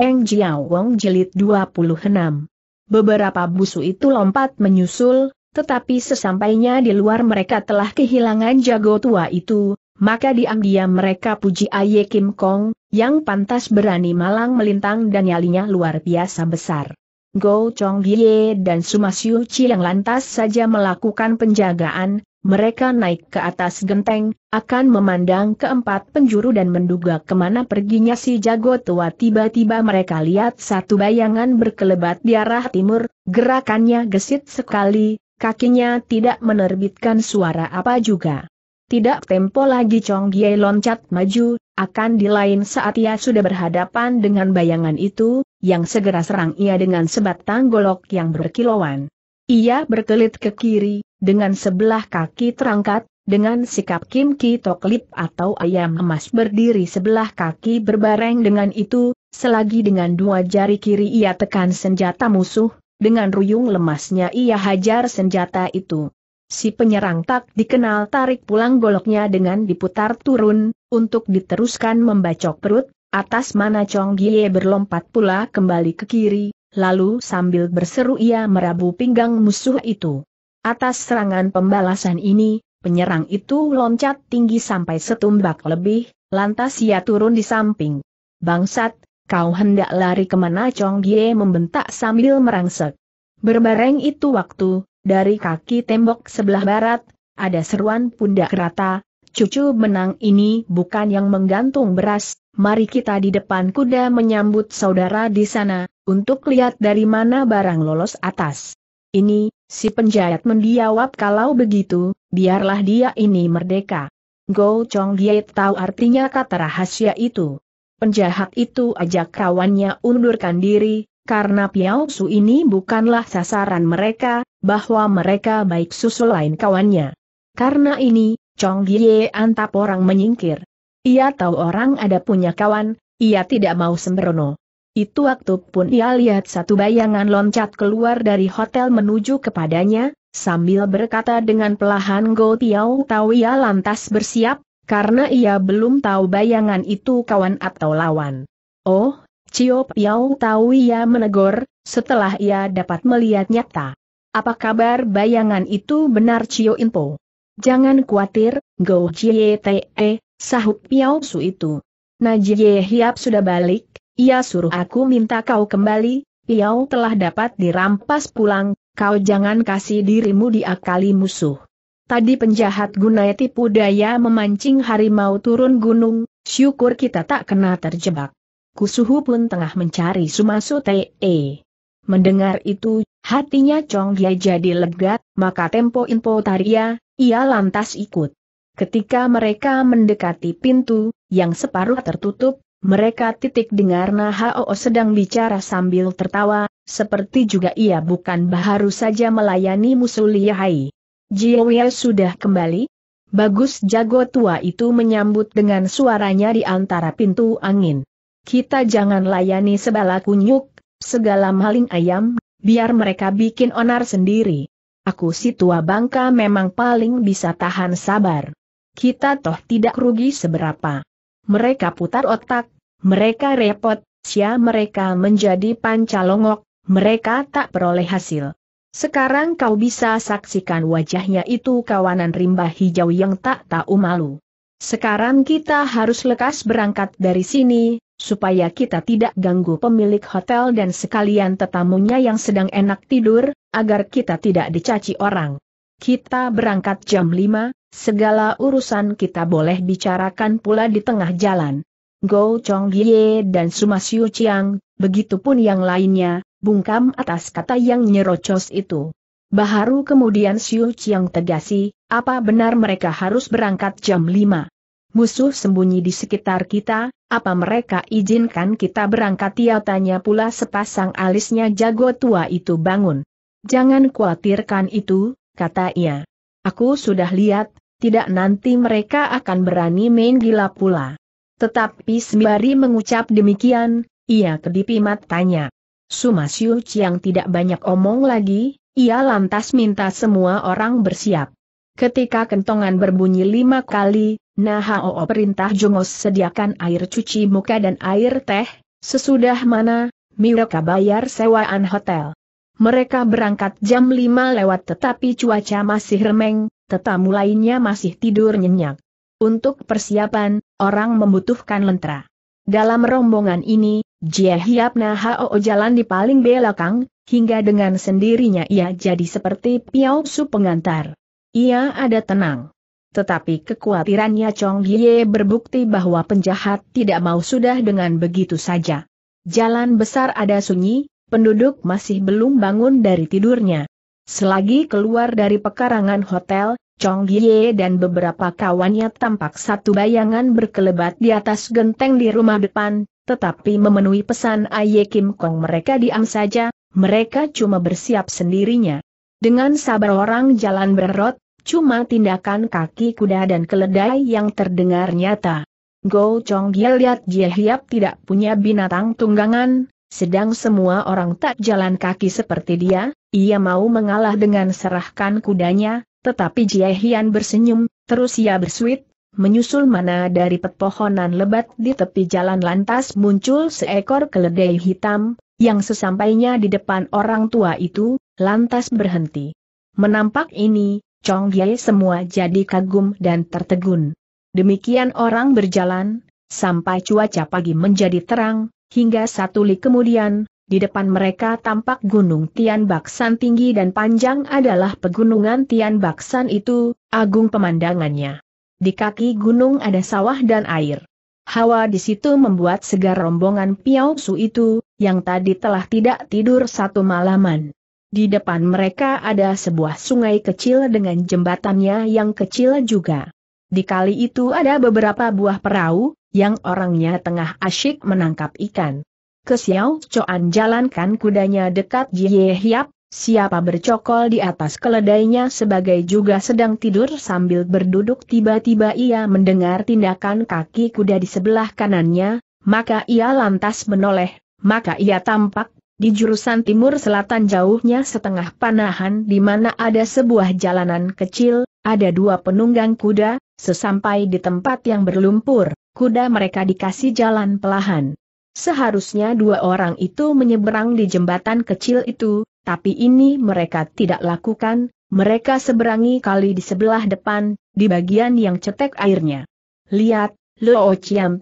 Eng Jiao Wong Jilid 26. Beberapa busu itu lompat menyusul, tetapi sesampainya di luar mereka telah kehilangan jago tua itu, maka diam-diam mereka puji Aye Kim Kong, yang pantas berani malang melintang dan nyalinya luar biasa besar. Go Chong Ye dan Sumasyu Chi yang lantas saja melakukan penjagaan, mereka naik ke atas genteng, akan memandang keempat penjuru dan menduga ke mana perginya si jago tua tiba-tiba mereka lihat satu bayangan berkelebat di arah timur, gerakannya gesit sekali, kakinya tidak menerbitkan suara apa juga. Tidak tempo lagi Chong Gie loncat maju, akan di lain saat ia sudah berhadapan dengan bayangan itu, yang segera serang ia dengan sebatang golok yang berkilauan. Ia berkelit ke kiri, dengan sebelah kaki terangkat, dengan sikap Kim Ki Tok atau ayam emas berdiri sebelah kaki berbareng dengan itu, selagi dengan dua jari kiri ia tekan senjata musuh, dengan ruyung lemasnya ia hajar senjata itu. Si penyerang tak dikenal tarik pulang goloknya dengan diputar turun, untuk diteruskan membacok perut, atas mana Chong Gie berlompat pula kembali ke kiri, lalu sambil berseru ia merabu pinggang musuh itu. Atas serangan pembalasan ini, penyerang itu loncat tinggi sampai setumbak lebih, lantas ia turun di samping. Bangsat, kau hendak lari ke mana Chong Gie membentak sambil merangsek. Berbareng itu waktu, dari kaki tembok sebelah barat, ada seruan pundak rata, cucu menang ini bukan yang menggantung beras, mari kita di depan kuda menyambut saudara di sana, untuk lihat dari mana barang lolos atas. Ini, si penjahat menjawab kalau begitu, biarlah dia ini merdeka. Go Chong Gie tahu artinya kata rahasia itu. Penjahat itu ajak kawannya undurkan diri, karena Piao Su ini bukanlah sasaran mereka, bahwa mereka baik susul lain kawannya. Karena ini, Chong Gie antap orang menyingkir. Ia tahu orang ada punya kawan, ia tidak mau sembrono. Itu waktu pun ia lihat satu bayangan loncat keluar dari hotel menuju kepadanya, sambil berkata dengan pelahan Go Tiao tahu ia lantas bersiap, karena ia belum tahu bayangan itu kawan atau lawan. Oh, Cio Piao tahu ia menegur, setelah ia dapat melihat nyata. Apa kabar bayangan itu benar Cio Info? Jangan khawatir, Go Jie Te, sahut Piao Su itu. Najie Hiap sudah balik, ia suruh aku minta kau kembali, Piau telah dapat dirampas pulang, kau jangan kasih dirimu diakali musuh. Tadi penjahat guna tipu daya memancing harimau turun gunung, syukur kita tak kena terjebak. Kusuhu pun tengah mencari Sumasu Te. Mendengar itu, hatinya Chong Hia jadi lega, maka tempo info taria, ia lantas ikut. Ketika mereka mendekati pintu, yang separuh tertutup, mereka titik dengar Nahao sedang bicara sambil tertawa, seperti juga ia bukan baru saja melayani musuh lihai. Jiawia sudah kembali? Bagus jago tua itu menyambut dengan suaranya di antara pintu angin. Kita jangan layani sebala kunyuk, segala maling ayam, biar mereka bikin onar sendiri. Aku si tua bangka memang paling bisa tahan sabar. Kita toh tidak rugi seberapa. Mereka putar otak, mereka repot, sia mereka menjadi pancalongok, mereka tak peroleh hasil. Sekarang kau bisa saksikan wajahnya itu kawanan rimba hijau yang tak tahu malu. Sekarang kita harus lekas berangkat dari sini, supaya kita tidak ganggu pemilik hotel dan sekalian tetamunya yang sedang enak tidur, agar kita tidak dicaci orang. Kita berangkat jam 5, segala urusan kita boleh bicarakan pula di tengah jalan. Go Chong Gie dan Sumasyu Chiang, begitupun yang lainnya, bungkam atas kata yang nyerocos itu. Baharu kemudian Siu Chiang tegasi, apa benar mereka harus berangkat jam 5? Musuh sembunyi di sekitar kita, apa mereka izinkan kita berangkat? Ia tanya pula sepasang alisnya jago tua itu bangun. Jangan khawatirkan itu, kata ia. Aku sudah lihat, tidak nanti mereka akan berani main gila pula. Tetapi sembari mengucap demikian, ia kedipi matanya. Sumasyu yang tidak banyak omong lagi, ia lantas minta semua orang bersiap. Ketika kentongan berbunyi lima kali, Nahao perintah Jongos sediakan air cuci muka dan air teh, Sesudah mana, mereka bayar sewaan hotel. Mereka berangkat jam 5 lewat tetapi cuaca masih remeng, tetamu lainnya masih tidur nyenyak. Untuk persiapan, orang membutuhkan lentera. Dalam rombongan ini, Jia Hiap Hao jalan di paling belakang, hingga dengan sendirinya ia jadi seperti Piao Su pengantar. Ia ada tenang. Tetapi kekhawatirannya Chong Hye berbukti bahwa penjahat tidak mau sudah dengan begitu saja. Jalan besar ada sunyi, penduduk masih belum bangun dari tidurnya. Selagi keluar dari pekarangan hotel, Chong Hye dan beberapa kawannya tampak satu bayangan berkelebat di atas genteng di rumah depan, tetapi memenuhi pesan Aye Kim Kong mereka diam saja, mereka cuma bersiap sendirinya. Dengan sabar orang jalan berot, cuma tindakan kaki kuda dan keledai yang terdengar nyata. Go Chong Gye lihat Jie Hiap tidak punya binatang tunggangan, sedang semua orang tak jalan kaki seperti dia, ia mau mengalah dengan serahkan kudanya, tetapi Jie Hian bersenyum, terus ia bersuit, menyusul mana dari pepohonan lebat di tepi jalan lantas muncul seekor keledai hitam, yang sesampainya di depan orang tua itu, lantas berhenti. Menampak ini, Chong Ye semua jadi kagum dan tertegun. Demikian orang berjalan, sampai cuaca pagi menjadi terang, hingga satu li kemudian, di depan mereka tampak gunung Tian Baksan tinggi dan panjang adalah pegunungan Tian Baksan itu, agung pemandangannya. Di kaki gunung ada sawah dan air. Hawa di situ membuat segar rombongan Piao Su itu, yang tadi telah tidak tidur satu malaman. Di depan mereka ada sebuah sungai kecil dengan jembatannya yang kecil juga. Di kali itu ada beberapa buah perahu, yang orangnya tengah asyik menangkap ikan. Ke Xiao Choan jalankan kudanya dekat. Jie Hiap, siapa bercokol di atas keledainya sebagai juga sedang tidur sambil berduduk. Tiba-tiba ia mendengar tindakan kaki kuda di sebelah kanannya, maka ia lantas menoleh, maka ia tampak di jurusan timur selatan jauhnya setengah panahan di mana ada sebuah jalanan kecil, ada dua penunggang kuda, sesampai di tempat yang berlumpur, kuda mereka dikasih jalan pelahan. Seharusnya dua orang itu menyeberang di jembatan kecil itu, tapi ini mereka tidak lakukan, mereka seberangi kali di sebelah depan, di bagian yang cetek airnya. Lihat, Lo Chiam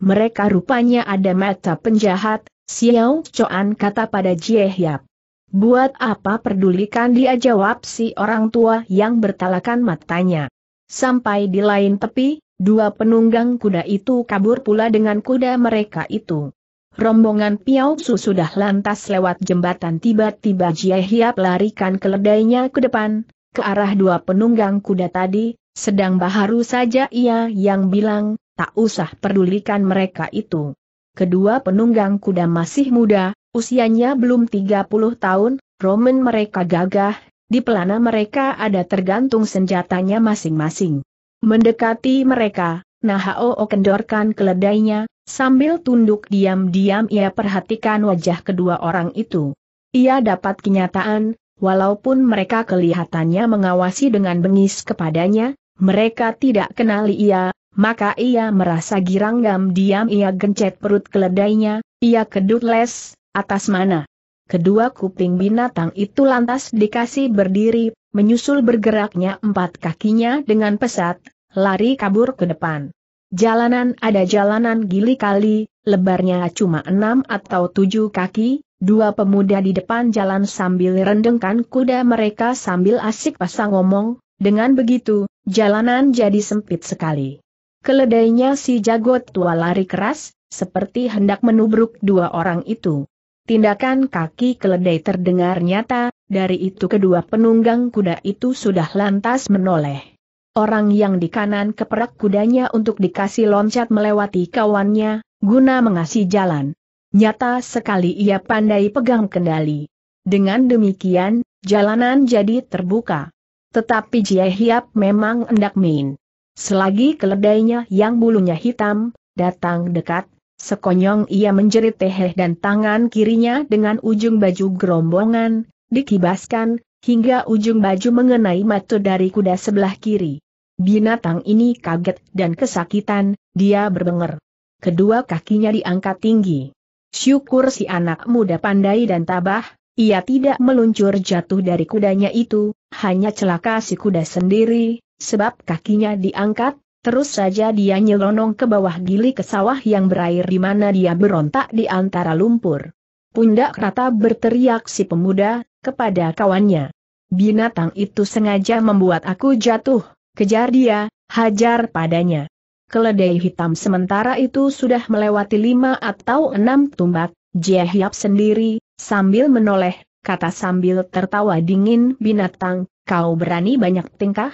mereka rupanya ada mata penjahat, Xiao Choan kata pada Jie Hiap. Buat apa perdulikan dia jawab si orang tua yang bertalakan matanya. Sampai di lain tepi, dua penunggang kuda itu kabur pula dengan kuda mereka itu. Rombongan Piao Su sudah lantas lewat jembatan tiba-tiba Jie Hiap larikan keledainya ke depan, ke arah dua penunggang kuda tadi, sedang baharu saja ia yang bilang, tak usah perdulikan mereka itu. Kedua penunggang kuda masih muda, usianya belum 30 tahun, romen mereka gagah, di pelana mereka ada tergantung senjatanya masing-masing. Mendekati mereka, Nahao kendorkan keledainya, sambil tunduk diam-diam ia perhatikan wajah kedua orang itu. Ia dapat kenyataan, walaupun mereka kelihatannya mengawasi dengan bengis kepadanya, mereka tidak kenali ia, maka ia merasa girang diam ia gencet perut keledainya, ia kedut les, atas mana. Kedua kuping binatang itu lantas dikasih berdiri, menyusul bergeraknya empat kakinya dengan pesat, lari kabur ke depan. Jalanan ada jalanan gili kali, lebarnya cuma enam atau tujuh kaki, dua pemuda di depan jalan sambil rendengkan kuda mereka sambil asik pasang ngomong, dengan begitu, jalanan jadi sempit sekali. Keledainya si jagot tua lari keras, seperti hendak menubruk dua orang itu. Tindakan kaki keledai terdengar nyata, dari itu kedua penunggang kuda itu sudah lantas menoleh. Orang yang di kanan keperak kudanya untuk dikasih loncat melewati kawannya, guna mengasih jalan. Nyata sekali ia pandai pegang kendali. Dengan demikian, jalanan jadi terbuka. Tetapi Jie Hiap memang hendak main. Selagi keledainya yang bulunya hitam, datang dekat, sekonyong ia menjerit teheh dan tangan kirinya dengan ujung baju gerombongan, dikibaskan, hingga ujung baju mengenai mata dari kuda sebelah kiri. Binatang ini kaget dan kesakitan, dia berbenger. kedua kakinya diangkat tinggi. Syukur si anak muda pandai dan tabah, ia tidak meluncur jatuh dari kudanya itu, hanya celaka si kuda sendiri, sebab kakinya diangkat, terus saja dia nyelonong ke bawah gili ke sawah yang berair di mana dia berontak di antara lumpur. Pundak rata berteriak si pemuda, kepada kawannya. Binatang itu sengaja membuat aku jatuh, kejar dia, hajar padanya. Keledai hitam sementara itu sudah melewati lima atau enam tumbak, Jehiap sendiri, sambil menoleh, kata sambil tertawa dingin binatang, kau berani banyak tingkah?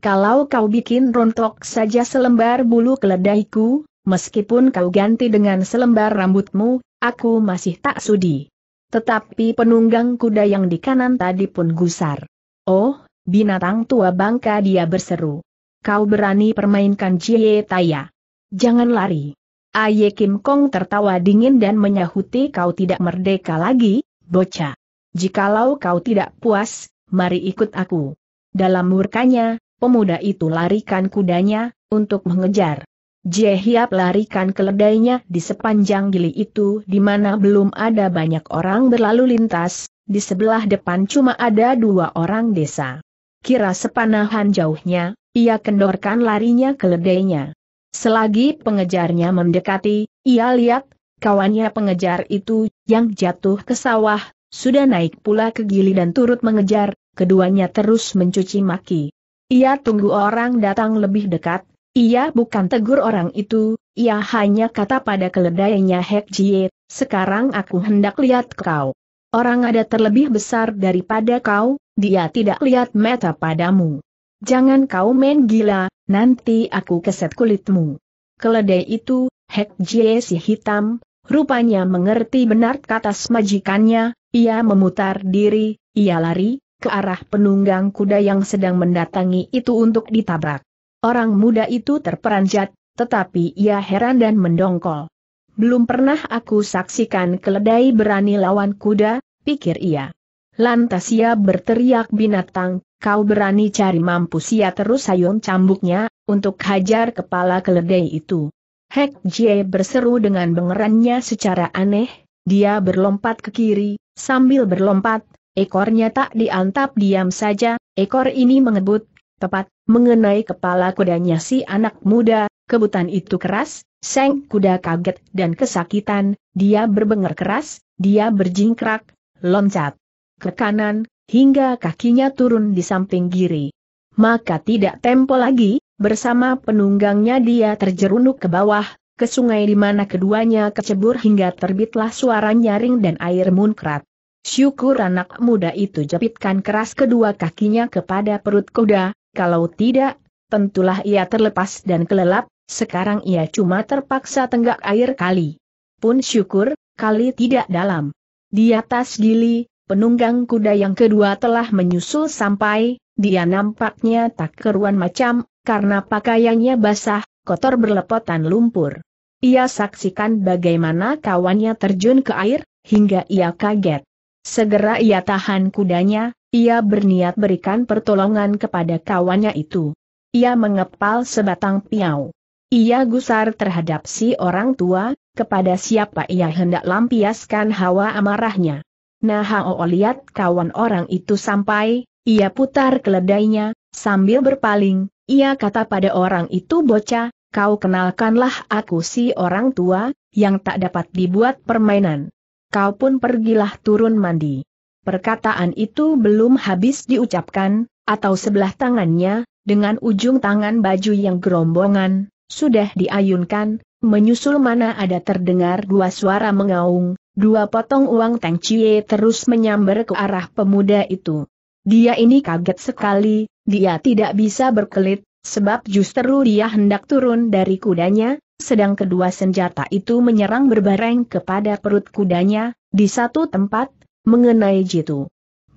Kalau kau bikin rontok saja selembar bulu keledaiku, meskipun kau ganti dengan selembar rambutmu, aku masih tak sudi. Tetapi penunggang kuda yang di kanan tadi pun gusar. Oh, binatang tua bangka dia berseru. Kau berani permainkan Jie Taya. Jangan lari. Aye Kim Kong tertawa dingin dan menyahuti kau tidak merdeka lagi, bocah. Jikalau kau tidak puas, mari ikut aku. Dalam murkanya, pemuda itu larikan kudanya, untuk mengejar. Jie Hiap larikan keledainya di sepanjang gili itu di mana belum ada banyak orang berlalu lintas, di sebelah depan cuma ada dua orang desa. Kira sepanahan jauhnya, ia kendorkan larinya keledainya. Selagi pengejarnya mendekati, ia lihat, kawannya pengejar itu, yang jatuh ke sawah, sudah naik pula ke gili dan turut mengejar, keduanya terus mencuci maki. Ia tunggu orang datang lebih dekat, ia bukan tegur orang itu, ia hanya kata pada keledainya Hek Jie, sekarang aku hendak lihat kau. Orang ada terlebih besar daripada kau, dia tidak lihat mata padamu. Jangan kau main gila, nanti aku keset kulitmu. Keledai itu, Hek Jie si hitam, rupanya mengerti benar kata majikannya, ia memutar diri, ia lari, ke arah penunggang kuda yang sedang mendatangi itu untuk ditabrak. Orang muda itu terperanjat, tetapi ia heran dan mendongkol. Belum pernah aku saksikan keledai berani lawan kuda, pikir ia. Lantas ia berteriak binatang, kau berani cari mampus ia terus sayung cambuknya, untuk hajar kepala keledai itu. Hek Jie berseru dengan bengerannya secara aneh, dia berlompat ke kiri, sambil berlompat, ekornya tak diantap diam saja, ekor ini mengebut, tepat, mengenai kepala kudanya. Si anak muda, kebutan itu keras, Seng kuda kaget dan kesakitan, dia berbengar keras, dia berjingkrak, loncat ke kanan, hingga kakinya turun di samping kiri. Maka tidak tempo lagi, bersama penunggangnya dia terjerunuk ke bawah, ke sungai di mana keduanya kecebur hingga terbitlah suara nyaring dan air munkrat. Syukur anak muda itu jepitkan keras kedua kakinya kepada perut kuda, kalau tidak, tentulah ia terlepas dan kelelap, sekarang ia cuma terpaksa tenggak air kali. Pun syukur, kali tidak dalam. Di atas gili, penunggang kuda yang kedua telah menyusul sampai, dia nampaknya tak keruan macam, karena pakaiannya basah, kotor berlepotan lumpur. Ia saksikan bagaimana kawannya terjun ke air, hingga ia kaget. Segera ia tahan kudanya, ia berniat berikan pertolongan kepada kawannya itu. Ia mengepal sebatang piau. Ia gusar terhadap si orang tua, kepada siapa ia hendak lampiaskan hawa amarahnya. Nah Hao lihat kawan orang itu sampai, ia putar keledainya, sambil berpaling, ia kata pada orang itu bocah, kau kenalkanlah aku si orang tua, yang tak dapat dibuat permainan. Kau pun pergilah turun mandi. Perkataan itu belum habis diucapkan, atau sebelah tangannya, dengan ujung tangan baju yang gerombongan, sudah diayunkan, menyusul mana ada terdengar dua suara mengaung, dua potong uang Teng Cie terus menyambar ke arah pemuda itu. Dia ini kaget sekali, dia tidak bisa berkelit, sebab justru dia hendak turun dari kudanya, sedang kedua senjata itu menyerang berbareng kepada perut kudanya, di satu tempat, mengenai jitu.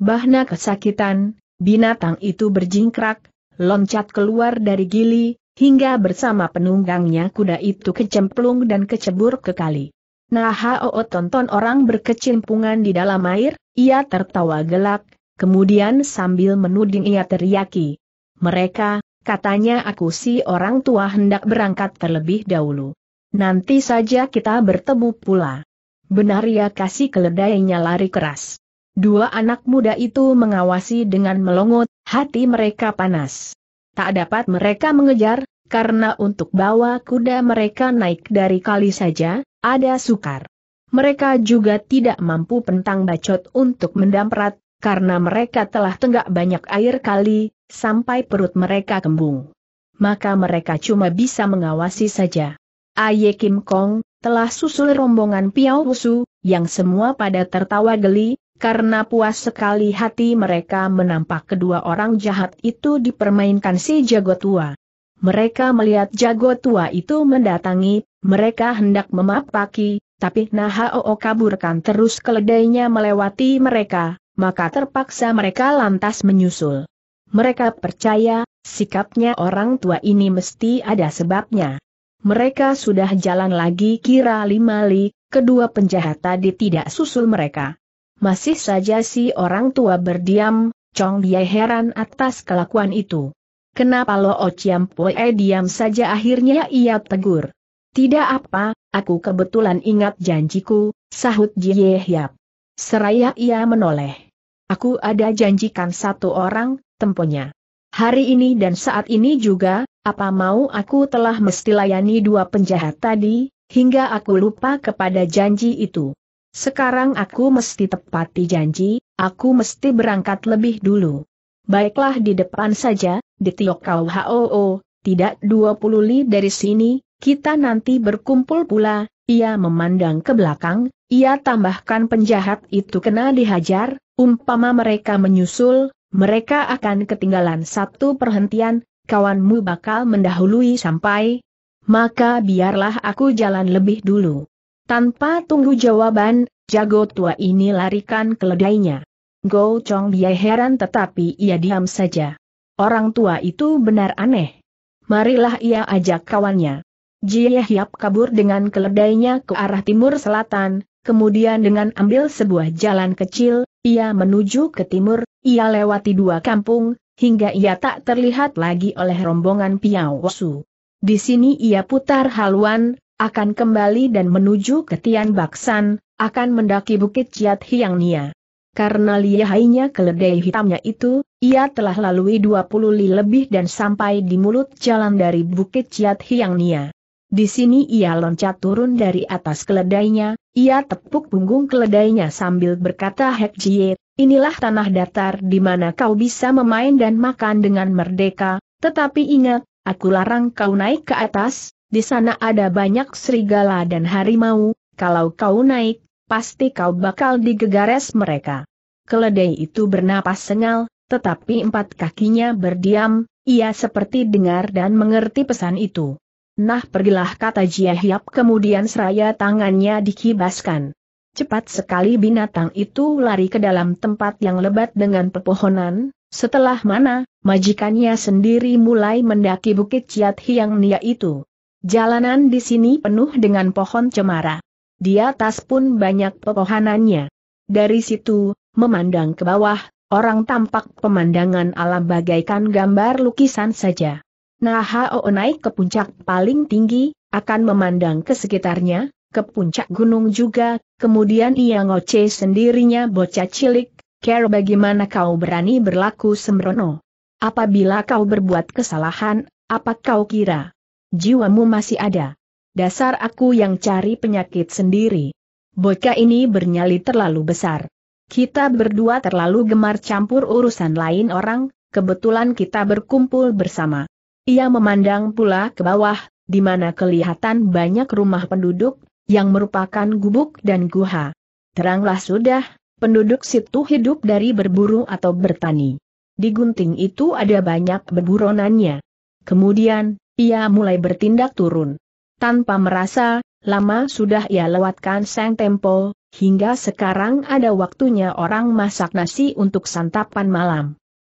Bahna kesakitan, binatang itu berjingkrak, loncat keluar dari gili, hingga bersama penunggangnya kuda itu kecemplung dan kecebur ke kali. Nah Hao tonton orang berkecimpungan di dalam air, ia tertawa gelak, kemudian sambil menuding ia teriaki. Mereka, katanya aku si orang tua hendak berangkat terlebih dahulu. nanti saja kita bertemu pula. Benar ya kasih keledainya lari keras. Dua anak muda itu mengawasi dengan melongot, hati mereka panas. Tak dapat mereka mengejar, karena untuk bawa kuda mereka naik dari kali saja, ada sukar. Mereka juga tidak mampu pentang bacot untuk mendamprat, karena mereka telah tenggak banyak air kali, sampai perut mereka kembung maka mereka cuma bisa mengawasi saja. Aye Kim Kong, telah susul rombongan Piao Wusu, yang semua pada tertawa geli, karena puas sekali hati mereka menampak kedua orang jahat itu dipermainkan si jago tua. Mereka melihat jago tua itu mendatangi, mereka hendak memapaki, tapi Nahao kaburkan terus keledainya melewati mereka, maka terpaksa mereka lantas menyusul. Mereka percaya, sikapnya orang tua ini mesti ada sebabnya. Mereka sudah jalan lagi kira lima li, kedua penjahat tadi tidak susul mereka. Masih saja si orang tua berdiam, Chong dia heran atas kelakuan itu. Kenapa lo Ociam Poe diam saja akhirnya ia tegur. Tidak apa, aku kebetulan ingat janjiku, sahut Jie Hiap. Seraya ia menoleh. Aku ada janjikan satu orang, temponya. Hari ini dan saat ini juga, apa mau aku telah mesti layani dua penjahat tadi, hingga aku lupa kepada janji itu. Sekarang aku mesti tepati janji, aku mesti berangkat lebih dulu. Baiklah di depan saja, di Tiok Kau Hoo, tidak 20 li dari sini, kita nanti berkumpul pula, ia memandang ke belakang, ia tambahkan penjahat itu kena dihajar, umpama mereka menyusul, mereka akan ketinggalan satu perhentian, kawanmu bakal mendahului sampai, maka biarlah aku jalan lebih dulu. Tanpa tunggu jawaban, jago tua ini larikan keledainya. Go Chong dia heran tetapi ia diam saja. Orang tua itu benar aneh. Marilah ia ajak kawannya. Jie Hiap kabur dengan keledainya ke arah timur selatan, kemudian dengan ambil sebuah jalan kecil, ia menuju ke timur, ia lewati dua kampung, hingga ia tak terlihat lagi oleh rombongan Piao Su. Di sini ia putar haluan, akan kembali dan menuju ke Tian Baksan, akan mendaki Bukit Ciat Hiang Nia. Karena lihainya keledai hitamnya itu, ia telah lalui 20 li lebih dan sampai di mulut jalan dari Bukit Ciat Hiang Nia. Di sini ia loncat turun dari atas keledainya, ia tepuk punggung keledainya sambil berkata Hek Jie, inilah tanah datar di mana kau bisa memain dan makan dengan merdeka, tetapi ingat, aku larang kau naik ke atas, di sana ada banyak serigala dan harimau, kalau kau naik, pasti kau bakal digegares mereka. Keledai itu bernapas sengal, tetapi empat kakinya berdiam, ia seperti dengar dan mengerti pesan itu. Nah pergilah kata Jia Hiap kemudian seraya tangannya dikibaskan. Cepat sekali binatang itu lari ke dalam tempat yang lebat dengan pepohonan, setelah mana, majikannya sendiri mulai mendaki bukit Ciat Hiang Nia itu. Jalanan di sini penuh dengan pohon cemara. Di atas pun banyak pepohonannya. Dari situ, memandang ke bawah, orang tampak pemandangan alam bagaikan gambar lukisan saja. Nah Hao naik ke puncak paling tinggi, akan memandang ke sekitarnya, ke puncak gunung juga, kemudian ia ngoceh sendirinya bocah cilik, care bagaimana kau berani berlaku sembrono. Apabila kau berbuat kesalahan, apa kau kira? Jiwamu masih ada. Dasar aku yang cari penyakit sendiri. Bocah ini bernyali terlalu besar. Kita berdua terlalu gemar campur urusan lain orang, kebetulan kita berkumpul bersama. Ia memandang pula ke bawah, di mana kelihatan banyak rumah penduduk, yang merupakan gubuk dan guha. Teranglah sudah, penduduk situ hidup dari berburu atau bertani. Di gunting itu ada banyak beburonannya. Kemudian, ia mulai bertindak turun. Tanpa merasa, lama sudah ia lewatkan sang tempo, hingga sekarang ada waktunya orang masak nasi untuk santapan malam.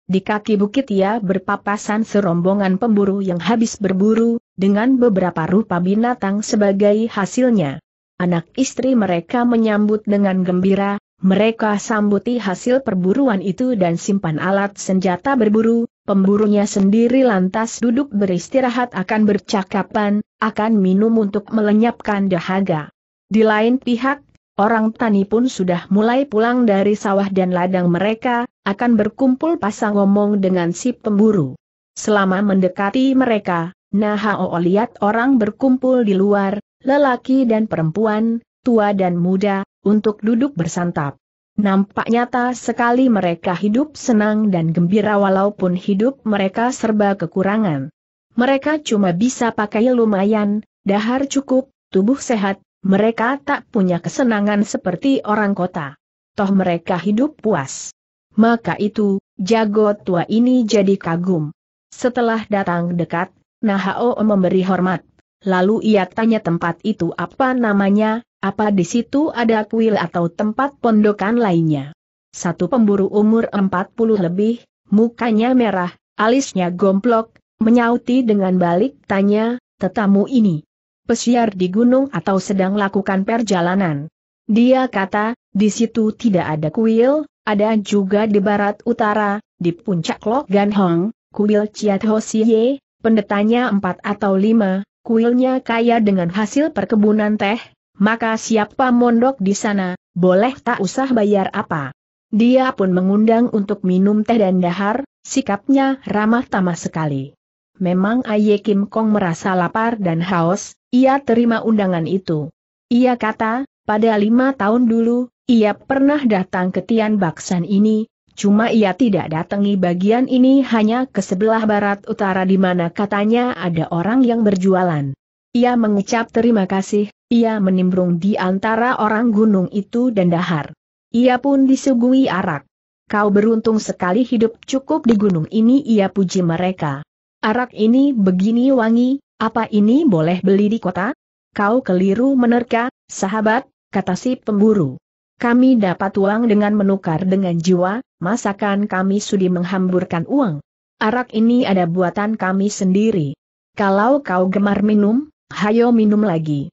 Di kaki bukit ia berpapasan serombongan pemburu yang habis berburu, dengan beberapa rupa binatang sebagai hasilnya. Anak istri mereka menyambut dengan gembira, mereka sambuti hasil perburuan itu dan simpan alat senjata berburu, pemburunya sendiri lantas duduk beristirahat akan bercakapan, akan minum untuk melenyapkan dahaga. Di lain pihak, orang tani pun sudah mulai pulang dari sawah dan ladang mereka, akan berkumpul pasang ngomong dengan si pemburu. Selama mendekati mereka, Nahao lihat orang berkumpul di luar, lelaki dan perempuan, tua dan muda, untuk duduk bersantap. Nampak nyata sekali mereka hidup senang dan gembira walaupun hidup mereka serba kekurangan. Mereka cuma bisa pakai lumayan, dahar cukup, tubuh sehat, mereka tak punya kesenangan seperti orang kota. Toh mereka hidup puas. Maka itu, jago tua ini jadi kagum. Setelah datang dekat, Nahao memberi hormat. Lalu ia tanya tempat itu apa namanya, apa di situ ada kuil atau tempat pondokan lainnya? Satu pemburu umur 40 lebih, mukanya merah, alisnya gomplok, menyauti dengan balik tanya, tetamu ini. Pesiar di gunung atau sedang lakukan perjalanan. Dia kata, di situ tidak ada kuil, ada juga di barat utara, di puncak Lok Gan Hong, kuil Chiat Ho Siye, pendetanya empat atau lima, kuilnya kaya dengan hasil perkebunan teh, maka siapa mondok di sana, boleh tak usah bayar apa. Dia pun mengundang untuk minum teh dan dahar, sikapnya ramah tamah sekali. Memang Aye Kim Kong merasa lapar dan haus, ia terima undangan itu. Ia kata, pada lima tahun dulu, ia pernah datang ke Tian Baksan ini, cuma ia tidak datangi bagian ini hanya ke sebelah barat utara di mana katanya ada orang yang berjualan. Ia mengucap terima kasih, ia menimbrung di antara orang gunung itu dan dahar. Ia pun disuguhi arak. Kau beruntung sekali hidup cukup di gunung ini ia puji mereka. Arak ini begini wangi, apa ini boleh beli di kota? Kau keliru menerka, sahabat, kata si pemburu. Kami dapat uang dengan menukar dengan jiwa, masakan kami sudi menghamburkan uang. Arak ini ada buatan kami sendiri. Kalau kau gemar minum, hayo minum lagi.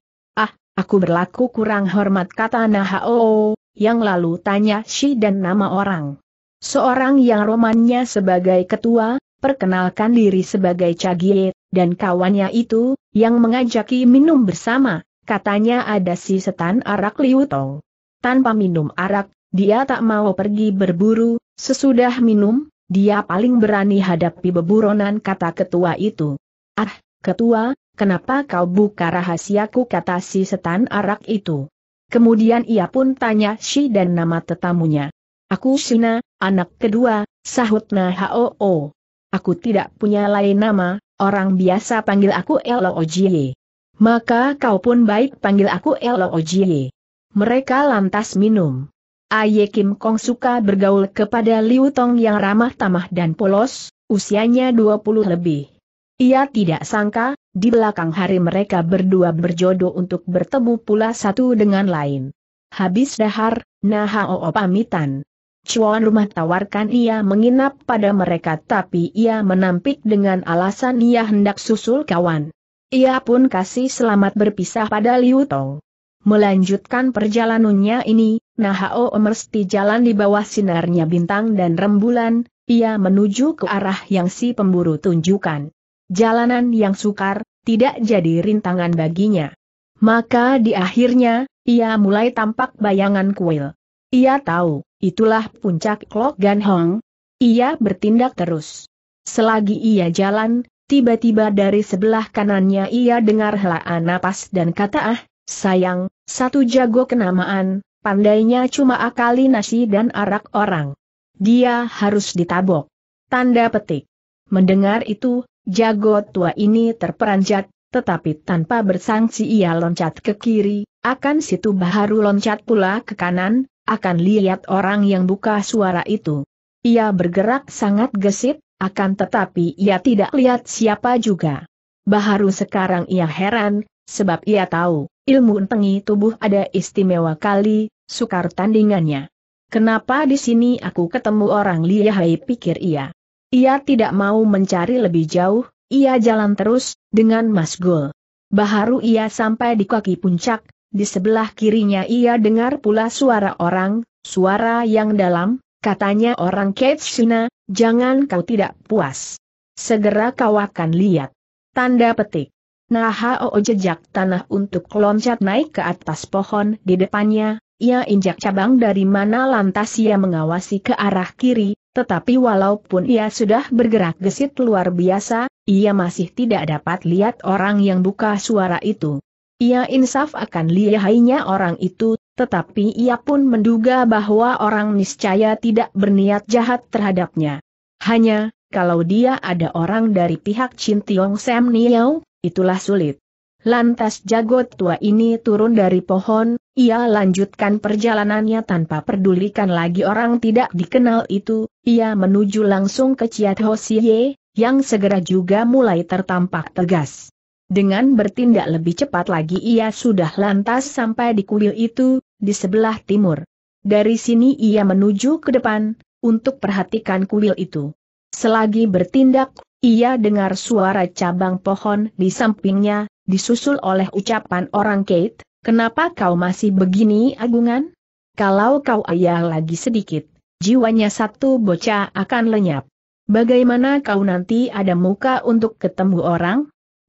Aku berlaku kurang hormat kata Nahao, yang lalu tanya Shi dan nama orang. Seorang yang romannya sebagai ketua, perkenalkan diri sebagai Cagie, dan kawannya itu, yang mengajaki minum bersama, katanya ada si setan arak Liutong. Tanpa minum arak, dia tak mau pergi berburu, sesudah minum, dia paling berani hadapi beburonan kata ketua itu. Ah, ketua, kenapa kau buka rahasiaku kata si setan arak itu. Kemudian ia pun tanya si dan nama tetamunya. Aku Shina, anak kedua, sahut Hoo. Aku tidak punya lain nama, orang biasa panggil aku Ojie. Maka kau pun baik panggil aku Ojie. Mereka lantas minum. Aye Kim Kong suka bergaul kepada Liu Tong yang ramah tamah dan polos, usianya 20 lebih. Ia tidak sangka, di belakang hari mereka berdua berjodoh untuk bertemu pula satu dengan lain. Habis dahar, Nahao pamitan. Cuan rumah tawarkan ia menginap pada mereka tapi ia menampik dengan alasan ia hendak susul kawan. Ia pun kasih selamat berpisah pada Liu Tong. Melanjutkan perjalanannya ini, Nahao mesti jalan di bawah sinarnya bintang dan rembulan, ia menuju ke arah yang si pemburu tunjukkan. Jalanan yang sukar, tidak jadi rintangan baginya. Maka di akhirnya, ia mulai tampak bayangan kuil. Ia tahu, itulah puncak Klok Gan Hong. Ia bertindak terus. Selagi ia jalan, tiba-tiba dari sebelah kanannya ia dengar helaan napas dan kata ah, sayang, satu jago kenamaan, pandainya cuma akali nasi dan arak orang. Dia harus ditabok. Tanda petik. Mendengar itu, Jago tua ini terperanjat, tetapi tanpa bersangsi ia loncat ke kiri, akan situ baharu loncat pula ke kanan, akan lihat orang yang buka suara itu. Ia bergerak sangat gesit, akan tetapi ia tidak lihat siapa juga. Baharu sekarang ia heran, sebab ia tahu, ilmu tengi tubuh ada istimewa kali, sukar tandingannya. Kenapa di sini aku ketemu orang lihai pikir ia. Ia tidak mau mencari lebih jauh, ia jalan terus, dengan masgul. Baharu ia sampai di kaki puncak, di sebelah kirinya ia dengar pula suara orang, suara yang dalam, katanya orang Ketsuna, Jangan kau tidak puas. Segera kau akan lihat. Tanda petik. Nah Hao jejak tanah untuk loncat naik ke atas pohon di depannya, ia injak cabang dari mana lantas ia mengawasi ke arah kiri, tetapi walaupun ia sudah bergerak gesit luar biasa, ia masih tidak dapat lihat orang yang buka suara itu. Ia insaf akan lihainya orang itu, tetapi ia pun menduga bahwa orang niscaya tidak berniat jahat terhadapnya. Hanya, kalau dia ada orang dari pihak Chin Tiong Sam Niao, itulah sulit. Lantas jagot tua ini turun dari pohon, ia lanjutkan perjalanannya tanpa pedulikan lagi orang tidak dikenal itu, ia menuju langsung ke Chiat Hosie, yang segera juga mulai tertampak tegas. Dengan bertindak lebih cepat lagi ia sudah lantas sampai di kuil itu, di sebelah timur. Dari sini ia menuju ke depan, untuk perhatikan kuil itu. Selagi bertindak, ia dengar suara cabang pohon di sampingnya, disusul oleh ucapan orang Kate, kenapa kau masih begini agungan? Kalau kau ayah lagi sedikit, jiwanya satu bocah akan lenyap. Bagaimana kau nanti ada muka untuk ketemu orang?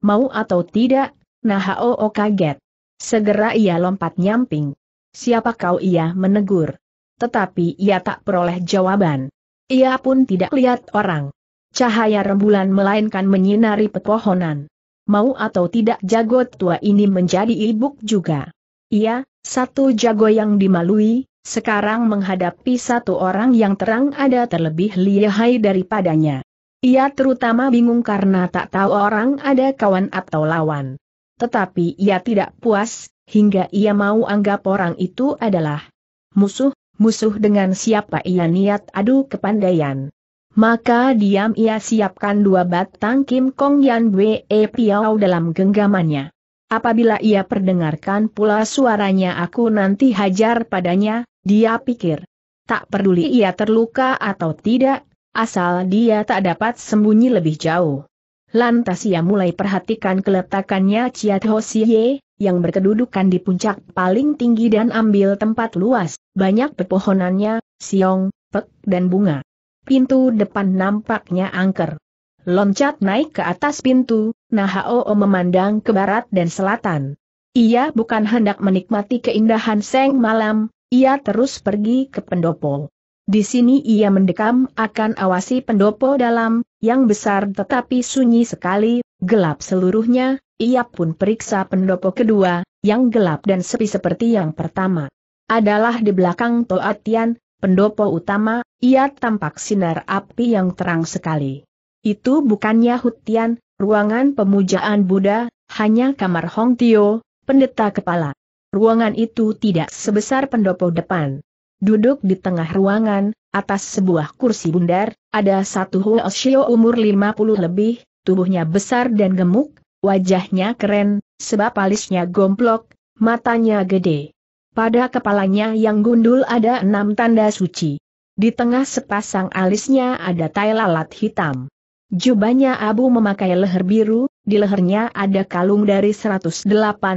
Mau atau tidak? Nah oh kaget. Segera ia lompat nyamping. Siapa kau ia menegur. Tetapi ia tak peroleh jawaban. Ia pun tidak lihat orang. Cahaya rembulan melainkan menyinari pepohonan. Mau atau tidak jago tua ini menjadi ibuk juga. Ia, satu jago yang dimalui, sekarang menghadapi satu orang yang terang ada terlebih lihai daripadanya. Ia terutama bingung karena tak tahu orang ada kawan atau lawan. Tetapi ia tidak puas, hingga ia mau anggap orang itu adalah musuh, musuh dengan siapa ia niat adu kepandaian. Maka diam ia siapkan dua batang Kim Kong Yan Bwe Piao dalam genggamannya. Apabila ia perdengarkan pula suaranya aku nanti hajar padanya, dia pikir. Tak peduli ia terluka atau tidak, asal dia tak dapat sembunyi lebih jauh. Lantas ia mulai perhatikan keletakannya Chiat Hosie, yang berkedudukan di puncak paling tinggi dan ambil tempat luas, banyak pepohonannya, siong, pek dan bunga. Pintu depan nampaknya angker. Loncat naik ke atas pintu, Nahao memandang ke barat dan selatan. Ia bukan hendak menikmati keindahan seng malam, ia terus pergi ke pendopo. Di sini ia mendekam akan awasi pendopo dalam, yang besar tetapi sunyi sekali, gelap seluruhnya, ia pun periksa pendopo kedua, yang gelap dan sepi seperti yang pertama. Adalah di belakang Toatian, pendopo utama, ia tampak sinar api yang terang sekali. Itu bukannya hutian, ruangan pemujaan Buddha, hanya kamar Hong Tio, pendeta kepala. Ruangan itu tidak sebesar pendopo depan. Duduk di tengah ruangan, atas sebuah kursi bundar, ada satu Huoshio umur 50 lebih, tubuhnya besar dan gemuk, wajahnya keren, sebab alisnya gomplok, matanya gede. Pada kepalanya yang gundul ada enam tanda suci. Di tengah sepasang alisnya ada tai lalat hitam. Jubahnya abu memakai leher biru, di lehernya ada kalung dari 108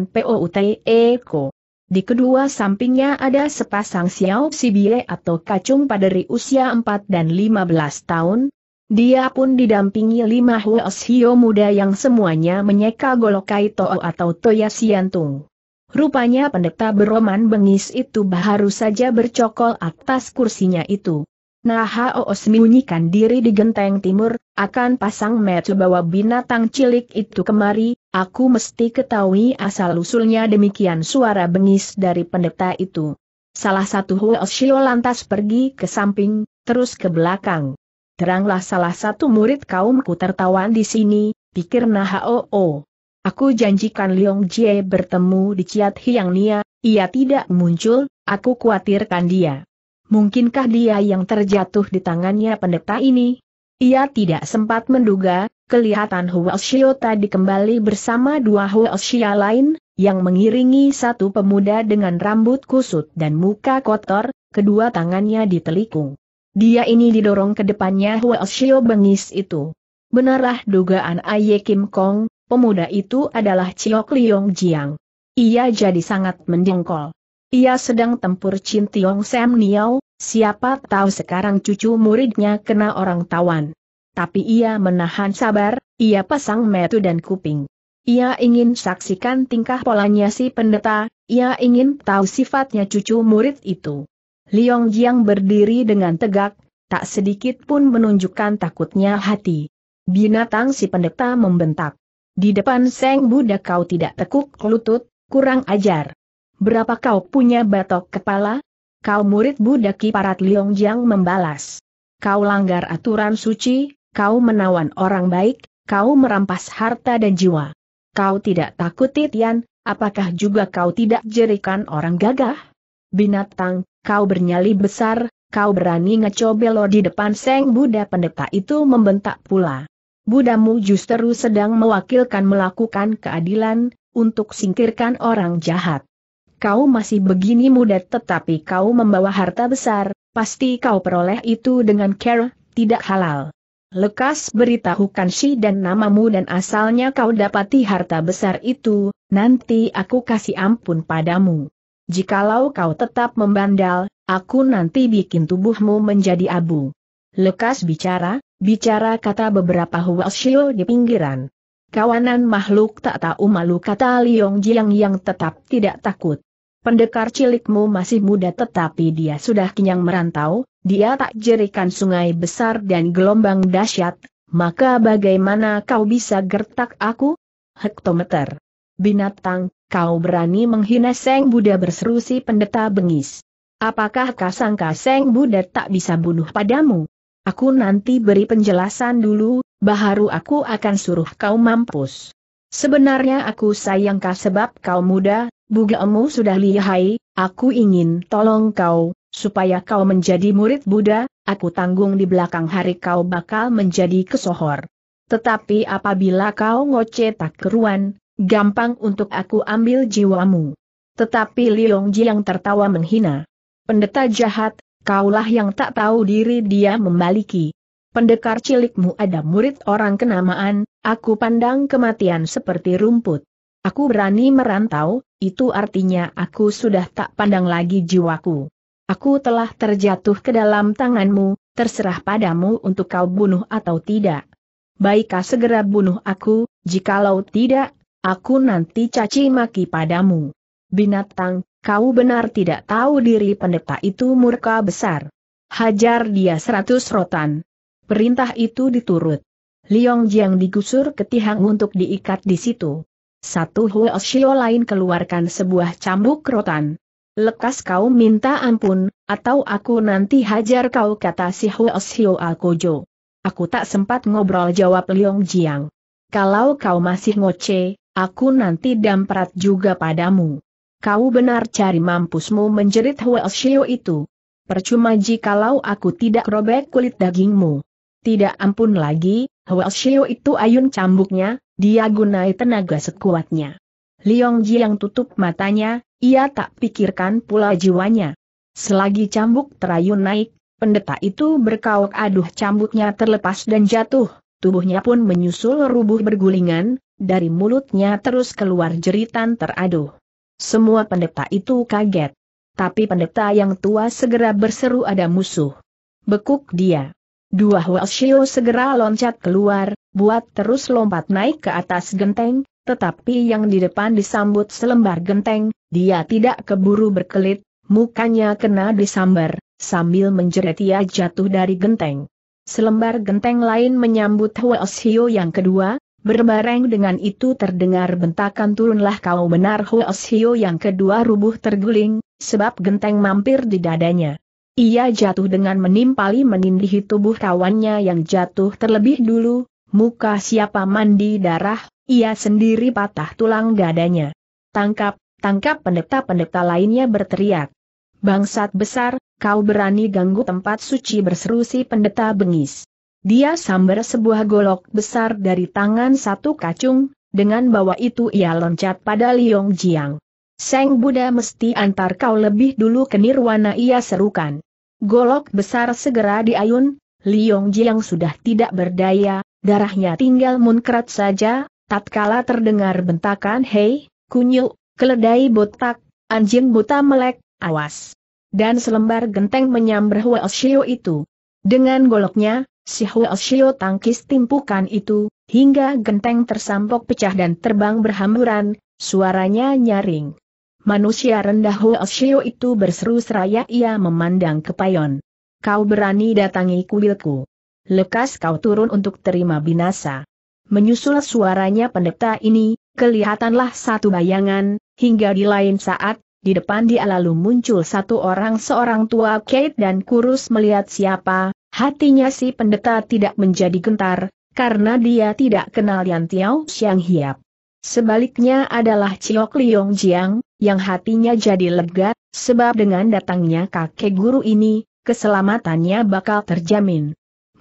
POUT Eko. Di kedua sampingnya ada sepasang siau sibie atau kacung paderi usia 4 dan 15 tahun. Dia pun didampingi lima huos hio muda yang semuanya menyeka golokai to'o atau toya siantung. Rupanya pendeta beroman bengis itu baru saja bercokol atas kursinya itu. Nah Hao sembunyikan diri di genteng timur, akan pasang metu bawa binatang cilik itu kemari, aku mesti ketahui asal-usulnya demikian suara bengis dari pendeta itu. Salah satu Huoshio lantas pergi ke samping, terus ke belakang. Teranglah salah satu murid kaumku tertawan di sini, pikir Nahao. Aku janjikan Liong Jie bertemu di Chiat Hiang Nia, ia tidak muncul, aku khawatirkan dia. Mungkinkah dia yang terjatuh di tangannya pendeta ini? Ia tidak sempat menduga, kelihatan Huoshio tadi kembali bersama dua Huoshia lain, yang mengiringi satu pemuda dengan rambut kusut dan muka kotor, kedua tangannya ditelikung. Dia ini didorong ke depannya Huoshio bengis itu. Benarlah dugaan Aye Kim Kong, pemuda itu adalah Chiok Liong Jiang. Ia jadi sangat mendengkol. Ia sedang tempur Chin Tiong Sam Niao, Siapa tahu sekarang cucu muridnya kena orang tawan. Tapi ia menahan sabar, ia pasang metu dan kuping. Ia ingin saksikan tingkah polanya si pendeta, ia ingin tahu sifatnya cucu murid itu. Liong Jiang berdiri dengan tegak, tak sedikit pun menunjukkan takutnya hati. Binatang si pendeta membentak. Di depan Seng Buddha kau tidak tekuk lutut, kurang ajar. Berapa kau punya batok kepala? Kau murid Buddha Kiparat Liong Jiang membalas. Kau langgar aturan suci, kau menawan orang baik, kau merampas harta dan jiwa. Kau tidak takut titian, apakah juga kau tidak jerikan orang gagah? Binatang, kau bernyali besar, kau berani ngecobelo di depan Seng Buddha pendeta itu membentak pula. Budamu justru sedang mewakilkan melakukan keadilan, untuk singkirkan orang jahat. Kau masih begini muda tetapi kau membawa harta besar, pasti kau peroleh itu dengan care, tidak halal. Lekas beritahukan si dan namamu dan asalnya kau dapati harta besar itu, nanti aku kasih ampun padamu. Jikalau kau tetap membandal, aku nanti bikin tubuhmu menjadi abu. Lekas bicara, bicara kata beberapa huasyo di pinggiran. Kawanan makhluk tak tahu malu kata Liong Jiang yang tetap tidak takut. Pendekar cilikmu masih muda tetapi dia sudah kenyang merantau, dia tak jerikan sungai besar dan gelombang dahsyat, maka bagaimana kau bisa gertak aku? Hektometer. Binatang, kau berani menghina Seng Buddha berseru si pendeta bengis. Apakah kasangka Seng Buddha tak bisa bunuh padamu? Aku nanti beri penjelasan dulu, baharu aku akan suruh kau mampus. Sebenarnya aku sayang kau sebab kau muda, bugamu sudah lihai, aku ingin tolong kau, supaya kau menjadi murid Buddha, aku tanggung di belakang hari kau bakal menjadi kesohor. Tetapi apabila kau ngoceh tak keruan, gampang untuk aku ambil jiwamu. Tetapi Liong Ji yang tertawa menghina. Pendeta jahat, kaulah yang tak tahu diri dia membaliki. Pendekar cilikmu ada murid orang kenamaan, aku pandang kematian seperti rumput. Aku berani merantau, itu artinya aku sudah tak pandang lagi jiwaku. Aku telah terjatuh ke dalam tanganmu, terserah padamu untuk kau bunuh atau tidak. Baikkah segera bunuh aku, jikalau tidak, Aku nanti caci maki padamu. Binatang, kau benar tidak tahu diri pendeta itu murka besar. Hajar dia seratus rotan. Perintah itu diturut. Liong Jiang digusur ketihang untuk diikat di situ. Satu Huoshio lain keluarkan sebuah cambuk rotan. Lekas kau minta ampun, atau aku nanti hajar kau kata si Huoshio Alkojo. Aku tak sempat ngobrol jawab Liong Jiang. Kalau kau masih ngoce, Aku nanti damprat juga padamu. Kau benar cari mampusmu menjerit Huelshio itu. Percuma jikalau aku tidak robek kulit dagingmu. Tidak ampun lagi, Huelshio itu ayun cambuknya, dia gunai tenaga sekuatnya. Liong Ji yang tutup matanya, ia tak pikirkan pula jiwanya. Selagi cambuk terayun naik, pendeta itu berkauk aduh cambuknya terlepas dan jatuh, tubuhnya pun menyusul rubuh bergulingan, dari mulutnya terus keluar jeritan teraduh. Semua pendeta itu kaget. Tapi pendeta yang tua segera berseru ada musuh. Bekuk dia. Dua Welshio segera loncat keluar, buat terus lompat naik ke atas genteng, tetapi yang di depan disambut selembar genteng, dia tidak keburu berkelit, mukanya kena disambar, sambil menjerit ia jatuh dari genteng. Selembar genteng lain menyambut Welshio yang kedua, Berbareng dengan itu terdengar bentakan turunlah kau benar Huoshio yang kedua rubuh terguling, sebab genteng mampir di dadanya. Ia jatuh dengan menimpali menindihi tubuh kawannya yang jatuh terlebih dulu, muka siapa mandi darah, ia sendiri patah tulang dadanya. Tangkap, tangkap pendeta-pendeta lainnya berteriak. Bangsat besar, kau berani ganggu tempat suci berseru si pendeta bengis. Dia sambar sebuah golok besar dari tangan satu kacung, dengan bawa itu ia loncat pada Liong Jiang. Seng Buddha mesti antar kau lebih dulu ke nirwana ia serukan. Golok besar segera diayun, Liong Jiang sudah tidak berdaya, darahnya tinggal munkrat saja, tatkala terdengar bentakan hei, kunyuk, keledai botak, anjing buta melek, awas. dan selembar genteng menyambar Huo Shio itu. Dengan goloknya, si Huo Shio tangkis timpukan itu, hingga genteng tersampok pecah dan terbang berhamburan, suaranya nyaring. Manusia rendah Huo Shio itu berseru seraya ia memandang ke Payon. Kau berani datangi kuilku. Lekas kau turun untuk terima binasa. Menyusul suaranya pendeta ini, kelihatanlah satu bayangan, hingga di lain saat, di depan dia lalu muncul satu orang seorang tua Kate dan kurus melihat siapa, hatinya si pendeta tidak menjadi gentar, karena dia tidak kenal Yan Tiao Xiang Hiap. Sebaliknya adalah Ciok Liong Jiang, yang hatinya jadi lega, sebab dengan datangnya kakek guru ini, keselamatannya bakal terjamin.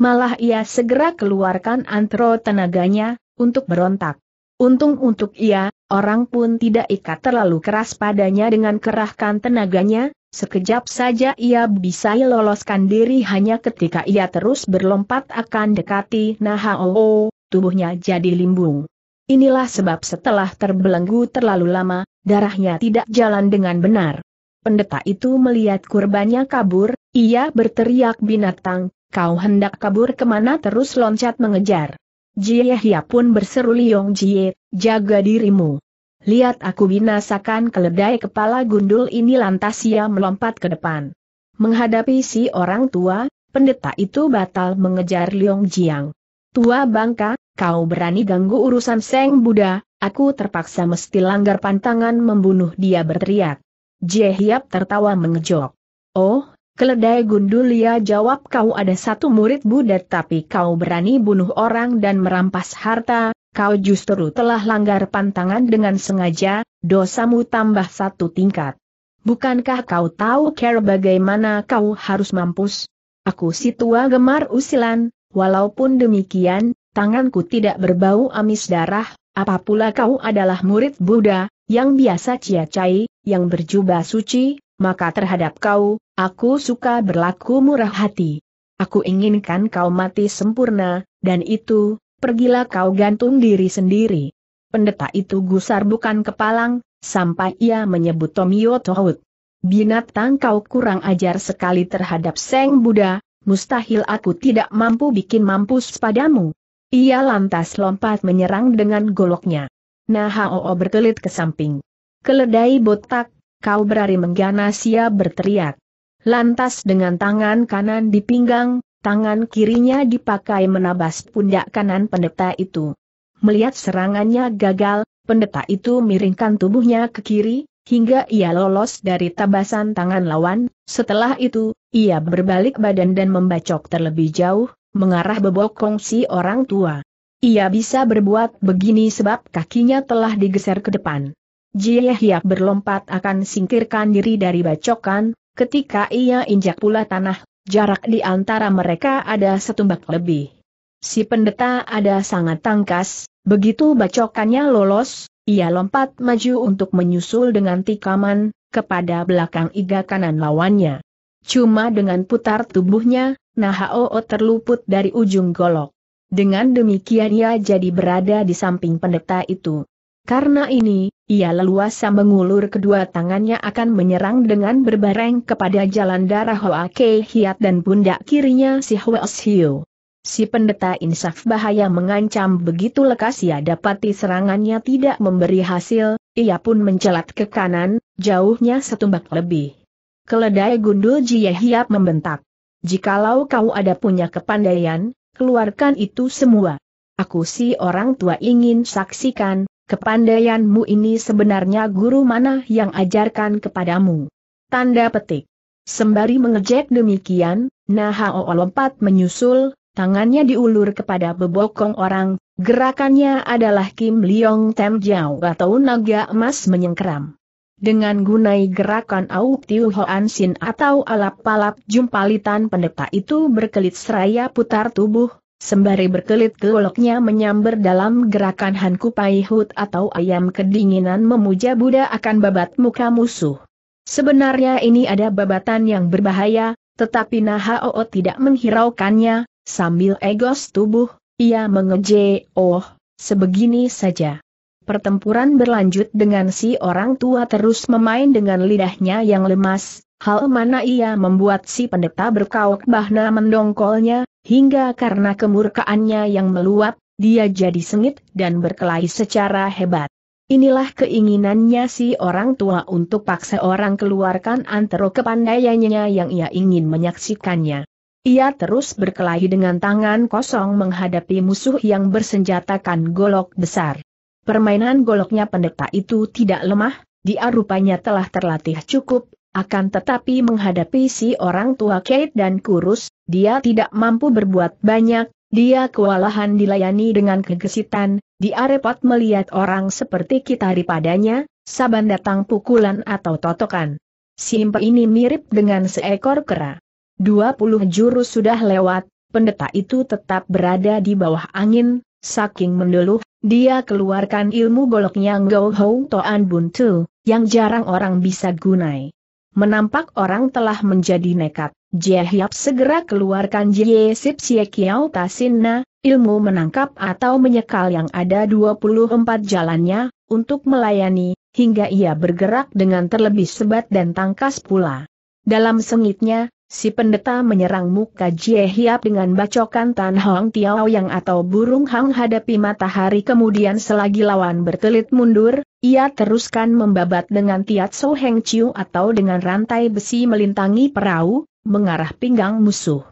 Malah ia segera keluarkan antro tenaganya, untuk berontak. Untung untuk ia, orang pun tidak ikat terlalu keras padanya dengan kerahkan tenaganya, sekejap saja ia bisa loloskan diri hanya ketika ia terus berlompat akan dekati Nahao, tubuhnya jadi limbung. Inilah sebab setelah terbelenggu terlalu lama, darahnya tidak jalan dengan benar. Pendeta itu melihat kurbannya kabur, ia berteriak binatang, kau hendak kabur ke mana terus loncat mengejar. Jie Hia pun berseru Liong Jie, jaga dirimu. Lihat aku binasakan keledai kepala gundul ini lantas ia melompat ke depan. Menghadapi si orang tua, pendeta itu batal mengejar Liong Jiang. Tua bangka, kau berani ganggu urusan Seng Buddha, aku terpaksa mesti langgar pantangan membunuh dia berteriak. Jie Hiap tertawa mengejok. Oh, Keledai Gundulia jawab kau ada satu murid Buddha tapi kau berani bunuh orang dan merampas harta, kau justru telah langgar pantangan dengan sengaja, dosamu tambah satu tingkat. Bukankah kau tahu care bagaimana kau harus mampus? Aku si tua gemar usilan, walaupun demikian, tanganku tidak berbau amis darah, apa pula kau adalah murid Buddha, yang biasa ciacai, yang berjubah suci, maka terhadap kau, Aku suka berlaku murah hati. Aku inginkan kau mati sempurna, dan itu, pergilah kau gantung diri sendiri. Pendeta itu gusar bukan kepalang, sampai ia menyebut Tomio Tohut. Binatang kau kurang ajar sekali terhadap Seng Buddha, mustahil aku tidak mampu bikin mampus padamu. Ia lantas lompat menyerang dengan goloknya. Nah Hao berkelit ke samping. Keledai botak, kau berani mengganas ia berteriak. Lantas dengan tangan kanan di pinggang, tangan kirinya dipakai menabas pundak kanan pendeta itu. Melihat serangannya gagal, pendeta itu miringkan tubuhnya ke kiri, hingga ia lolos dari tabasan tangan lawan, setelah itu, ia berbalik badan dan membacok terlebih jauh, mengarah bebokong si orang tua. Ia bisa berbuat begini sebab kakinya telah digeser ke depan. Jie Hiap berlompat akan singkirkan diri dari bacokan, Ketika ia injak pula tanah, jarak di antara mereka ada setumbak lebih. Si pendeta ada sangat tangkas, begitu bacokannya lolos, ia lompat maju untuk menyusul dengan tikaman, kepada belakang iga kanan lawannya. Cuma dengan putar tubuhnya, Nahao terluput dari ujung golok. Dengan demikian ia jadi berada di samping pendeta itu. Karena ini, ia leluasa mengulur kedua tangannya akan menyerang dengan berbareng kepada jalan darah Hoa Kei Hiat dan pundak kirinya si Hoa Hiu. Si pendeta insaf bahaya mengancam begitu lekas ia dapati serangannya tidak memberi hasil, ia pun mencelat ke kanan, jauhnya setumbak lebih. Keledai gundul Jie Hiap membentak. Jikalau kau ada punya kepandaian, keluarkan itu semua. Aku si orang tua ingin saksikan, Kepandaianmu ini sebenarnya guru mana yang ajarkan kepadamu? Tanda petik. Sembari mengejek demikian, Nahao lompat menyusul, tangannya diulur kepada bebokong orang, gerakannya adalah Kim Liong Tem Jiao atau naga emas menyengkeram. Dengan gunai gerakan Au Tiu Hoan Sin atau alap-alap jumpalitan pendeta itu berkelit seraya putar tubuh, Sembari berkelit goloknya menyambar dalam gerakan Hanku Paihut atau ayam kedinginan memuja Buddha akan babat muka musuh. Sebenarnya ini ada babatan yang berbahaya, tetapi Nahao tidak menghiraukannya, sambil egos tubuh, ia mengeje, oh, sebegini saja. Pertempuran berlanjut dengan si orang tua terus memain dengan lidahnya yang lemas, Hal mana ia membuat si pendeta berkauk bahna mendongkolnya, hingga karena kemurkaannya yang meluap, dia jadi sengit dan berkelahi secara hebat. Inilah keinginannya si orang tua untuk paksa orang keluarkan antara kepandaiannya yang ia ingin menyaksikannya. Ia terus berkelahi dengan tangan kosong menghadapi musuh yang bersenjatakan golok besar. Permainan goloknya pendeta itu tidak lemah, dia rupanya telah terlatih cukup, akan tetapi menghadapi si orang tua Kate dan kurus, dia tidak mampu berbuat banyak, dia kewalahan dilayani dengan kegesitan, dia repot melihat orang seperti kita daripadanya, saban datang pukulan atau totokan. Si impe ini mirip dengan seekor kera. 20 jurus sudah lewat, pendeta itu tetap berada di bawah angin, saking mendeluh, dia keluarkan ilmu goloknya Ngau Hou Toan Buntu, yang jarang orang bisa gunai. Menampak orang telah menjadi nekat, Jie Hiap segera keluarkan Jie Sip Sie Kiao Tasinna, ilmu menangkap atau menyekal yang ada 24 jalannya, untuk melayani, hingga ia bergerak dengan terlebih sebat dan tangkas pula. Dalam sengitnya, si pendeta menyerang muka Jie Hiap dengan bacokan Tan Hong Tiao yang atau burung hang hadapi matahari kemudian selagi lawan bertelit mundur, ia teruskan membabat dengan Tiat So Heng Chiu atau dengan rantai besi melintangi perahu, mengarah pinggang musuh.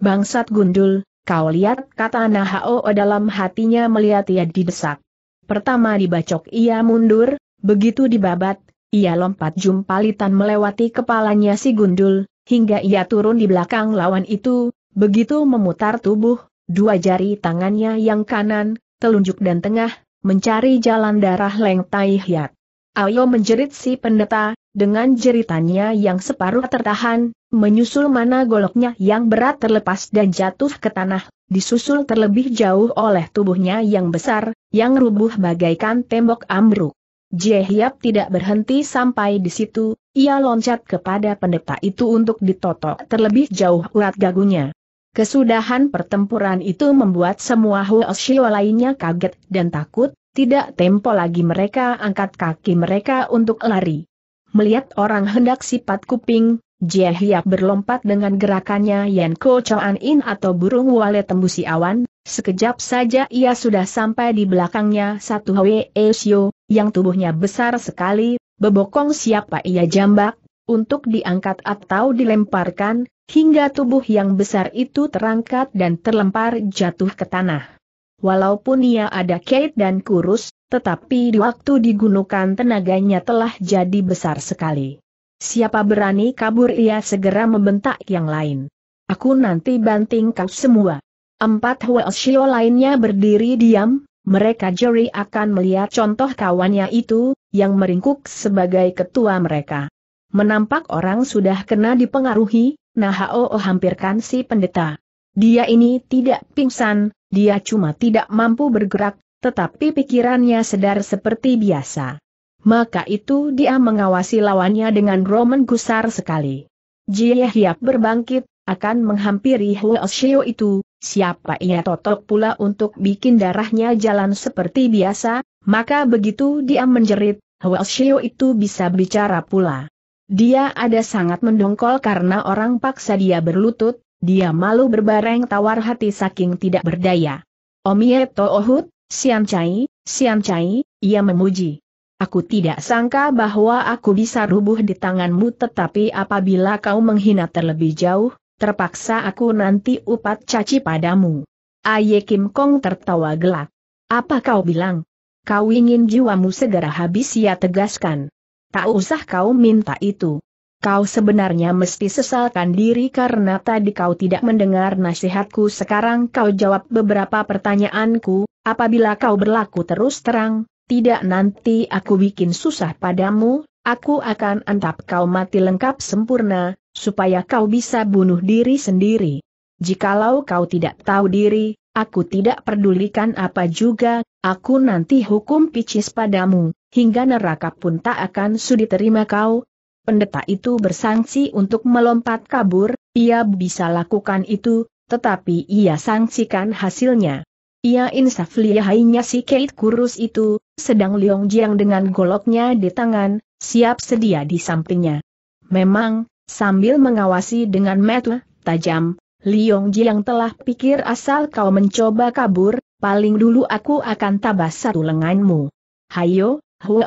Bangsat gundul, kau lihat kata Nahao dalam hatinya melihat ia didesak. Pertama dibacok ia mundur, begitu dibabat, ia lompat jumpalitan melewati kepalanya si gundul, hingga ia turun di belakang lawan itu, begitu memutar tubuh, dua jari tangannya yang kanan, telunjuk dan tengah, mencari jalan darah Leng Tai Hiat. Ayo menjerit si pendeta, dengan jeritannya yang separuh tertahan, menyusul mana goloknya yang berat terlepas dan jatuh ke tanah, disusul terlebih jauh oleh tubuhnya yang besar, yang rubuh bagaikan tembok ambruk. Jie Hiap tidak berhenti sampai di situ, ia loncat kepada pendeta itu untuk ditotok terlebih jauh urat gagunya. Kesudahan pertempuran itu membuat semua Huoshio lainnya kaget dan takut, tidak tempo lagi mereka angkat kaki mereka untuk lari. Melihat orang hendak sifat kuping, Jie Hiap berlompat dengan gerakannya Yan Ko Choan In atau burung wale tembusi awan, sekejap saja ia sudah sampai di belakangnya satu Hwe Esio, yang tubuhnya besar sekali, bebokong siapa ia jambak, untuk diangkat atau dilemparkan, hingga tubuh yang besar itu terangkat dan terlempar jatuh ke tanah. Walaupun ia ada kait dan kurus, tetapi di waktu digunakan tenaganya telah jadi besar sekali. Siapa berani kabur ia segera membentak yang lain. Aku nanti banting kau semua. Empat Welshio lainnya berdiri diam, mereka jeri akan melihat contoh kawannya itu, yang meringkuk sebagai ketua mereka. Menampak orang sudah kena dipengaruhi, Nahao hampirkan si pendeta. Dia ini tidak pingsan, dia cuma tidak mampu bergerak, tetapi pikirannya sedar seperti biasa. Maka itu dia mengawasi lawannya dengan roman gusar sekali. Jie Hiap berbangkit, akan menghampiri Huoshio itu, siapa ia totok pula untuk bikin darahnya jalan seperti biasa, maka begitu dia menjerit, Huoshio itu bisa bicara pula. Dia ada sangat mendongkol karena orang paksa dia berlutut, dia malu berbareng tawar hati saking tidak berdaya. Omie Ohut, Sian Chai, Sian Chai, ia memuji. Aku tidak sangka bahwa aku bisa rubuh di tanganmu tetapi apabila kau menghina terlebih jauh, terpaksa aku nanti upat caci padamu. Aye Kim Kong tertawa gelak. Apa kau bilang? Kau ingin jiwamu segera habis ya tegaskan. Tak usah kau minta itu. Kau sebenarnya mesti sesalkan diri karena tadi kau tidak mendengar nasihatku sekarang kau jawab beberapa pertanyaanku, apabila kau berlaku terus terang, tidak nanti aku bikin susah padamu, aku akan antap kau mati lengkap sempurna, supaya kau bisa bunuh diri sendiri. Jikalau kau tidak tahu diri, aku tidak pedulikan apa juga, aku nanti hukum picis padamu, hingga neraka pun tak akan sudi terima kau. Pendeta itu bersangsi untuk melompat kabur, ia bisa lakukan itu, tetapi ia sangsikan hasilnya. Ia insaf lihainya si Kate kurus itu, sedang Liong Jiang dengan goloknya di tangan, siap sedia di sampingnya. Memang, sambil mengawasi dengan mata tajam, Liong Jiang telah pikir asal kau mencoba kabur, paling dulu aku akan tabas satu lenganmu. Hayo, Huo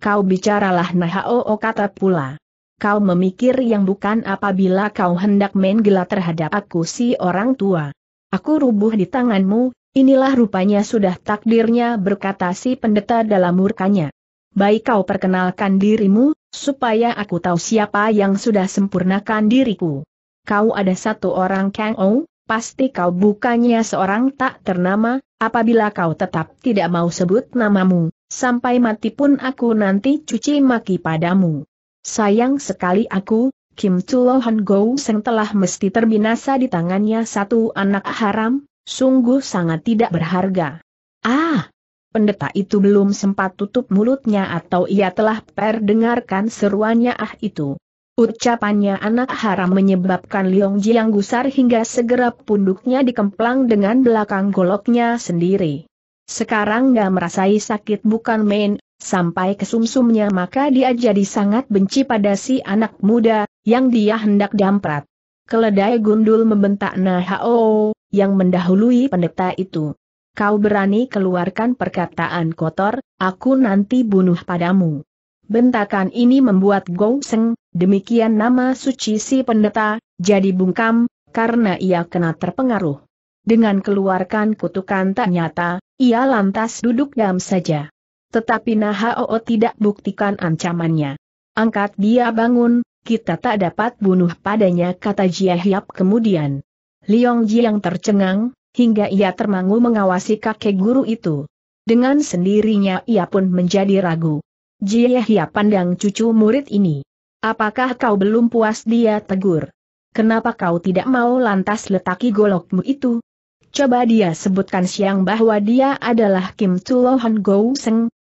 kau bicaralah Nahao kata pula. Kau memikir yang bukan apabila kau hendak main gila terhadap aku si orang tua. Aku rubuh di tanganmu, inilah rupanya sudah takdirnya berkata si pendeta dalam murkanya. Baik kau perkenalkan dirimu, supaya aku tahu siapa yang sudah sempurnakan diriku kau ada satu orang Kang Ou, pasti kau bukannya seorang tak ternama, apabila kau tetap tidak mau sebut namamu, sampai mati pun aku nanti cuci maki padamu. Sayang sekali aku, Kim Chulohan Go Seng telah mesti terbinasa di tangannya satu anak haram, sungguh sangat tidak berharga. Ah! Pendeta itu belum sempat tutup mulutnya atau ia telah perdengarkan seruannya ah itu. Ucapannya anak haram menyebabkan Liong Jiang gusar hingga segera punduknya dikemplang dengan belakang goloknya sendiri. Sekarang gak merasai sakit bukan main, sampai kesumsumnya maka dia jadi sangat benci pada si anak muda, yang dia hendak damprat. Keledai gundul membentak Nahao, yang mendahului pendeta itu. Kau berani keluarkan perkataan kotor, aku nanti bunuh padamu. Bentakan ini membuat Gong Seng, demikian nama suci si pendeta, jadi bungkam, karena ia kena terpengaruh. Dengan keluarkan kutukan tak nyata, ia lantas duduk diam saja. Tetapi Nahao tidak buktikan ancamannya. Angkat dia bangun, kita tak dapat bunuh padanya kata Jia Hiap kemudian. Liong yang tercengang, hingga ia termangu mengawasi kakek guru itu. Dengan sendirinya ia pun menjadi ragu. Jia pandang cucu murid ini. Apakah kau belum puas dia tegur? Kenapa kau tidak mau lantas letaki golokmu itu? Coba dia sebutkan siang bahwa dia adalah Kim Tulohan Go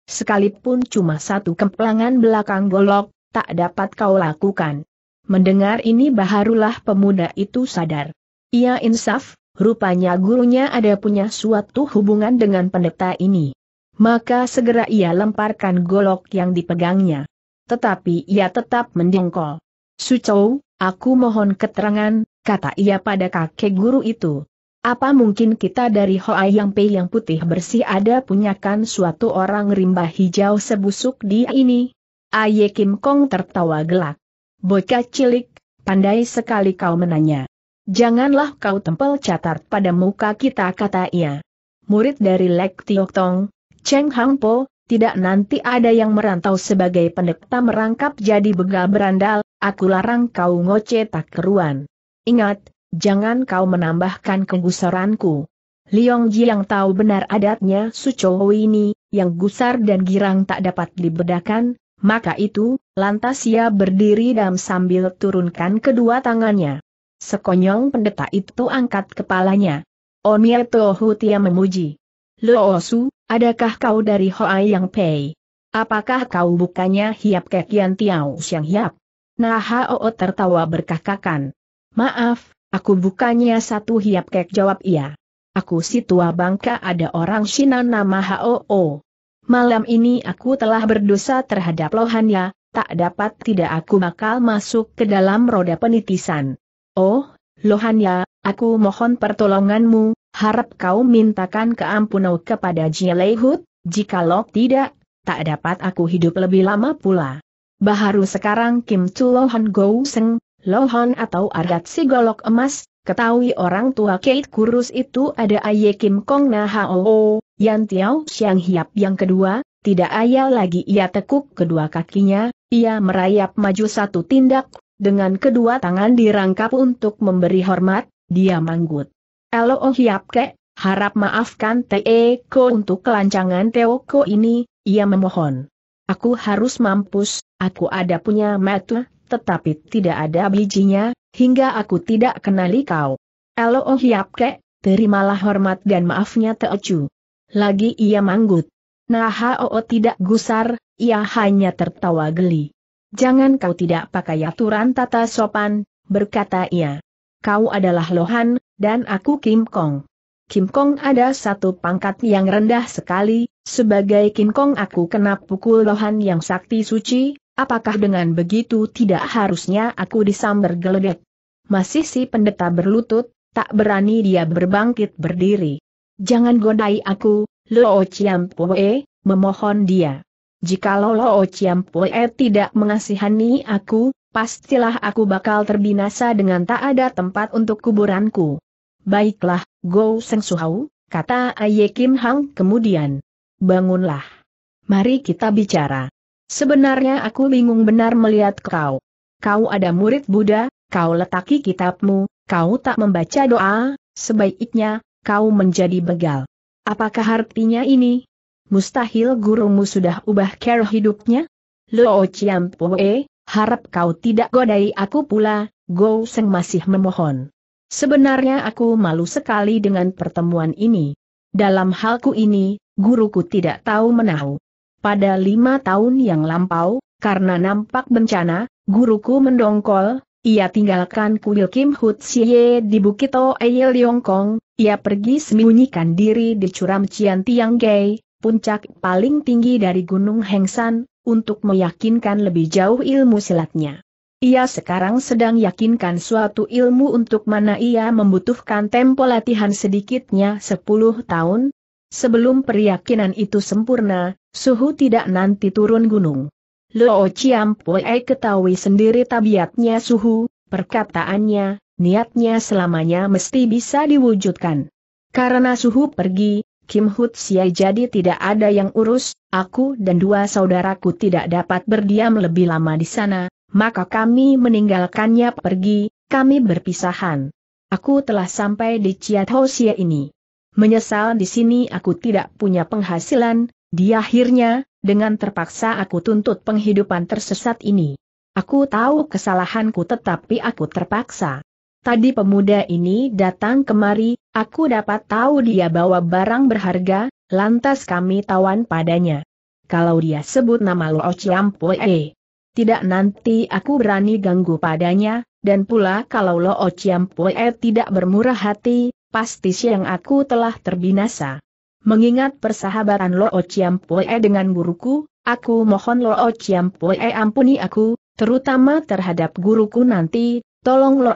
sekalipun cuma satu kemplangan belakang golok, tak dapat kau lakukan. Mendengar ini baharulah pemuda itu sadar. Ia insaf, rupanya gurunya ada punya suatu hubungan dengan pendeta ini. Maka segera ia lemparkan golok yang dipegangnya. Tetapi ia tetap mendengkol. Sucou, aku mohon keterangan, kata ia pada kakek guru itu. Apa mungkin kita dari Hoa Yang Pei yang putih bersih ada punyakan suatu orang rimba hijau sebusuk dia ini? Aye Kim Kong tertawa gelak. Bocah cilik, pandai sekali kau menanya. Janganlah kau tempel catat pada muka kita kata ia. Murid dari Lek Tiok Tong, Cheng Hang Po, tidak nanti ada yang merantau sebagai pendekta merangkap jadi begal berandal, aku larang kau ngoceh tak keruan. Ingat, jangan kau menambahkan kegusaranku. Liong Ji yang tahu benar adatnya Sucowo ini, yang gusar dan girang tak dapat dibedakan, maka itu, lantas ia berdiri dan sambil turunkan kedua tangannya. Sekonyong pendeta itu angkat kepalanya. Omia Tohu Tia memuji. Loosu, adakah kau dari Hoa Yang Pei? Apakah kau bukannya Hiap Kekian Tiao Xiang Hiap? Nah Hao tertawa berkakakan. Maaf, aku bukannya satu Hiap Kek jawab ia. Aku si tua bangka ada orang Cina nama Hao. Malam ini aku telah berdosa terhadap Lohanya, tak dapat tidak aku bakal masuk ke dalam roda penitisan. Oh, Lohanya, aku mohon pertolonganmu, harap kau mintakan keampunan kepada Jilehut, jikalau tidak, tak dapat aku hidup lebih lama pula. Baharu sekarang Kim Lohan Go Seng, Lohan atau Argat si golok emas, ketahui orang tua Kate kurus itu ada Aye Kim Kong Na Hao, Yan Tiao Xiang Hiap yang kedua, tidak ayal lagi ia tekuk kedua kakinya, ia merayap maju satu tindak, dengan kedua tangan dirangkap untuk memberi hormat, dia manggut. Elo oh Hiapke, harap maafkan Teeko untuk kelancangan Teoko ini, ia memohon. Aku harus mampus, aku ada punya mata, tetapi tidak ada bijinya, hingga aku tidak kenali kau. Elo oh Hiapke, terimalah hormat dan maafnya Teocu. Lagi ia manggut. Nah Hao tidak gusar, ia hanya tertawa geli. Jangan kau tidak pakai aturan tata sopan, berkata ia. Kau adalah Lohan, dan aku Kim Kong. Kim Kong ada satu pangkat yang rendah sekali, sebagai Kim Kong aku kena pukul lohan yang sakti suci, Apakah dengan begitu tidak harusnya aku disambar geledek? Masih si pendeta berlutut, tak berani dia berbangkit berdiri. Jangan godai aku, Lo Chiam Poe, memohon dia. Jikalau Lo Chiam Poe tidak mengasihani aku, pastilah aku bakal terbinasa dengan tak ada tempat untuk kuburanku. Baiklah, Go Seng Suhau, kata Aye Kim Hang kemudian. Bangunlah. Mari kita bicara. Sebenarnya aku bingung benar melihat kau. Kau ada murid Buddha, kau letaki kitabmu, kau tak membaca doa, sebaiknya, kau menjadi begal. Apakah artinya ini? Mustahil gurumu sudah ubah cara hidupnya? Lo Chiam Poe, harap kau tidak godai aku pula, Go Seng masih memohon. Sebenarnya aku malu sekali dengan pertemuan ini. Dalam halku ini, guruku tidak tahu menahu. Pada lima tahun yang lampau, karena nampak bencana, guruku mendongkol, ia tinggalkan kuil Kim Hut Siye di Bukit Oeye Kong, ia pergi sembunyikan diri di curam Cian Tiang Gei, puncak paling tinggi dari Gunung Hengsan, untuk meyakinkan lebih jauh ilmu silatnya. Ia sekarang sedang yakinkan suatu ilmu untuk mana ia membutuhkan tempo latihan sedikitnya 10 tahun, Sebelum peryakinan itu sempurna, suhu tidak nanti turun gunung. Lo Chiam Poe ketahui sendiri tabiatnya suhu, perkataannya, niatnya selamanya mesti bisa diwujudkan. Karena suhu pergi, Kim Hut Siai jadi tidak ada yang urus, aku dan dua saudaraku tidak dapat berdiam lebih lama di sana, maka kami meninggalkannya pergi, kami berpisahan. Aku telah sampai di Chiat Hosia ini. Menyesal di sini aku tidak punya penghasilan, di akhirnya, dengan terpaksa aku tuntut penghidupan tersesat ini. Aku tahu kesalahanku tetapi aku terpaksa. Tadi pemuda ini datang kemari, aku dapat tahu dia bawa barang berharga, lantas kami tawan padanya. Kalau dia sebut nama Lo Chiampoe, tidak nanti aku berani ganggu padanya, dan pula kalau Lo Chiampoe tidak bermurah hati, pasti siang aku telah terbinasa. Mengingat persahabatan Lo Poe dengan guruku, aku mohon Lo Poe ampuni aku, terutama terhadap guruku nanti, tolong Lo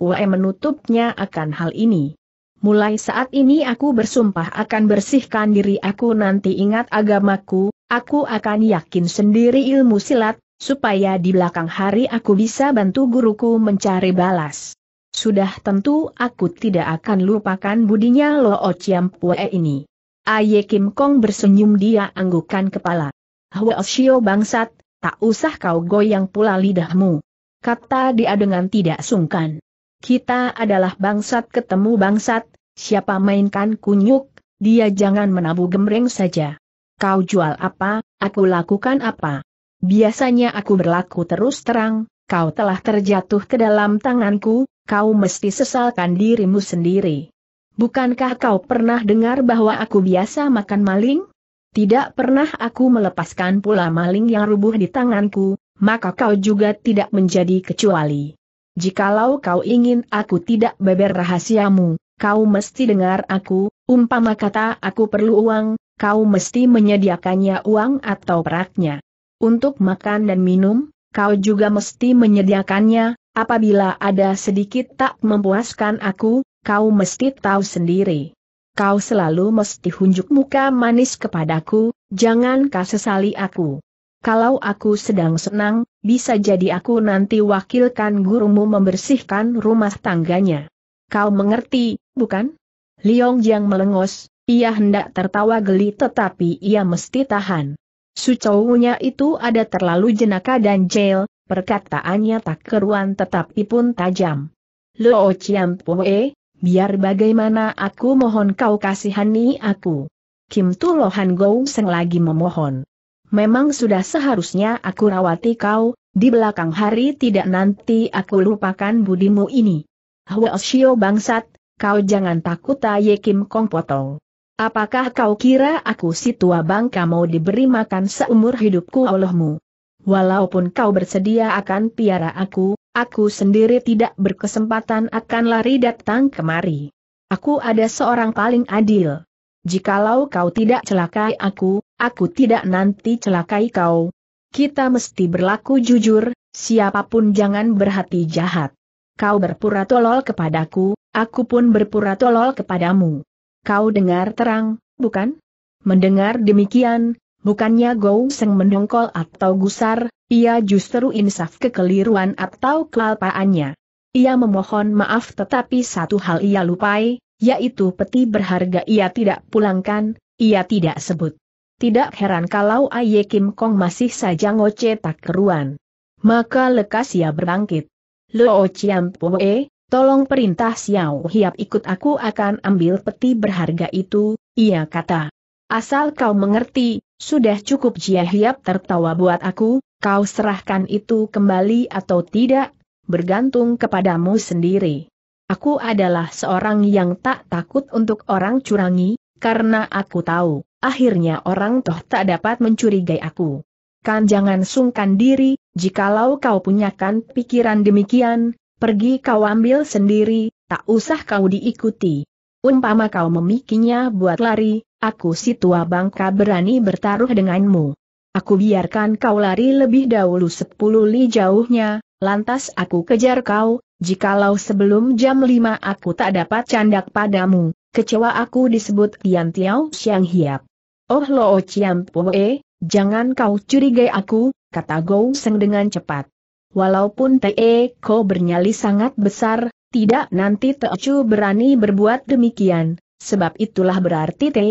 Poe menutupnya akan hal ini. Mulai saat ini aku bersumpah akan bersihkan diri aku nanti ingat agamaku, aku akan yakin sendiri ilmu silat, supaya di belakang hari aku bisa bantu guruku mencari balas. Sudah tentu aku tidak akan lupakan budinya Lo Chiam Pue ini. Aye Kim Kong bersenyum dia anggukan kepala. Hwa bangsat, tak usah kau goyang pula lidahmu. Kata dia dengan tidak sungkan. Kita adalah bangsat ketemu bangsat, siapa mainkan kunyuk, dia jangan menabu gemreng saja. Kau jual apa, aku lakukan apa. Biasanya aku berlaku terus terang, kau telah terjatuh ke dalam tanganku, kau mesti sesalkan dirimu sendiri. Bukankah kau pernah dengar bahwa aku biasa makan maling? Tidak pernah aku melepaskan pula maling yang rubuh di tanganku, maka kau juga tidak menjadi kecuali. Jikalau kau ingin aku tidak beber rahasiamu, kau mesti dengar aku, umpama kata aku perlu uang, kau mesti menyediakannya uang atau peraknya. Untuk makan dan minum, kau juga mesti menyediakannya, Apabila ada sedikit tak memuaskan aku, kau mesti tahu sendiri. Kau selalu mesti hunjuk muka manis kepadaku, jangan kau sesali aku. Kalau aku sedang senang, bisa jadi aku nanti wakilkan gurumu membersihkan rumah tangganya. Kau mengerti, bukan? Liong Jiang melengos, ia hendak tertawa geli tetapi ia mesti tahan. Sucounya itu ada terlalu jenaka dan jail, perkataannya tak keruan tetapi pun tajam. Lo Chiam Poe, biar bagaimana aku mohon kau kasihani aku. Kim Tu Lohan Gou Seng lagi memohon. Memang sudah seharusnya aku rawati kau, di belakang hari tidak nanti aku lupakan budimu ini. Hwa Shio bangsat, kau jangan takut Aye Kim Kong potong. Apakah kau kira aku si tua bangka mau diberi makan seumur hidupku Allahmu? Walaupun kau bersedia akan piara aku, aku sendiri tidak berkesempatan akan lari datang kemari. Aku ada seorang paling adil. Jikalau kau tidak celakai aku, aku tidak nanti celakai kau. kita mesti berlaku jujur, siapa pun jangan berhati jahat. Kau berpura tolol kepadaku, aku pun berpura tolol kepadamu. Kau dengar terang, bukan? Mendengar demikian, bukannya Gou Seng mendongkol atau gusar, ia justru insaf kekeliruan atau kelalpaannya. Ia memohon maaf tetapi satu hal ia lupai, yaitu peti berharga ia tidak pulangkan, ia tidak sebut. Tidak heran kalau Aye Kim Kong masih saja ngoceh tak keruan. Maka lekas ia berbangkit. Lo Chiam Poe, tolong perintah Xiao Hiap ikut aku akan ambil peti berharga itu, ia kata. Asal kau mengerti, sudah cukup Jia Hiap tertawa buat aku, kau serahkan itu kembali atau tidak, bergantung kepadamu sendiri. Aku adalah seorang yang tak takut untuk orang curangi, karena aku tahu, akhirnya orang toh tak dapat mencurigai aku. Kan jangan sungkan diri, jikalau kau punyakan pikiran demikian, pergi kau ambil sendiri, tak usah kau diikuti. Umpama kau memikinya buat lari, aku si tua bangka berani bertaruh denganmu. Aku biarkan kau lari lebih dahulu sepuluh li jauhnya, lantas aku kejar kau, jikalau sebelum jam lima aku tak dapat candak padamu, Kecewa aku disebut Tian Tiao Xiang Hiap. Oh Lo Chiam Poe, jangan kau curigai aku, kata Gou Seng dengan cepat. Walaupun Te Ko bernyali sangat besar, tidak nanti Teocu berani berbuat demikian, sebab itulah berarti Te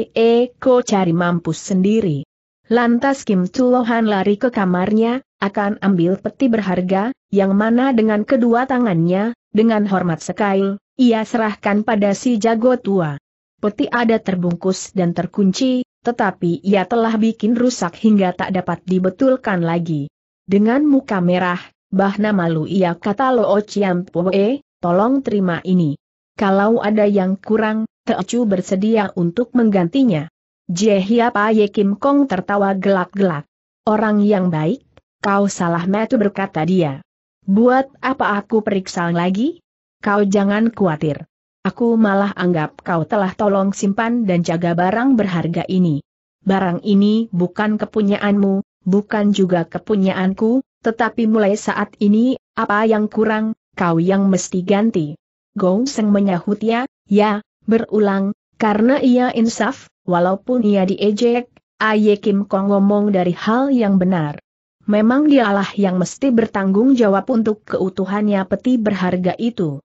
Ko cari mampus sendiri. Lantas Kim Tulohan lari ke kamarnya, akan ambil peti berharga, yang mana dengan kedua tangannya, dengan hormat sekali, ia serahkan pada si jago tua. Peti ada terbungkus dan terkunci, tetapi ia telah bikin rusak hingga tak dapat dibetulkan lagi. Dengan muka merah, bahna malu ia kata Lo Chiam tolong terima ini. Kalau ada yang kurang, Teocu bersedia untuk menggantinya. Jehia Ye Kim Kong tertawa gelak-gelak. Orang yang baik, kau salah metu berkata dia. Buat apa aku periksa lagi? Kau jangan khawatir. Aku malah anggap kau telah tolong simpan dan jaga barang berharga ini. Barang ini bukan kepunyaanmu, bukan juga kepunyaanku, tetapi mulai saat ini, apa yang kurang, kau yang mesti ganti. Gong Seng menyahutnya, ya, berulang, karena ia insaf, walaupun ia diejek, Aye Kim Kong ngomong dari hal yang benar. Memang dialah yang mesti bertanggung jawab untuk keutuhannya peti berharga itu.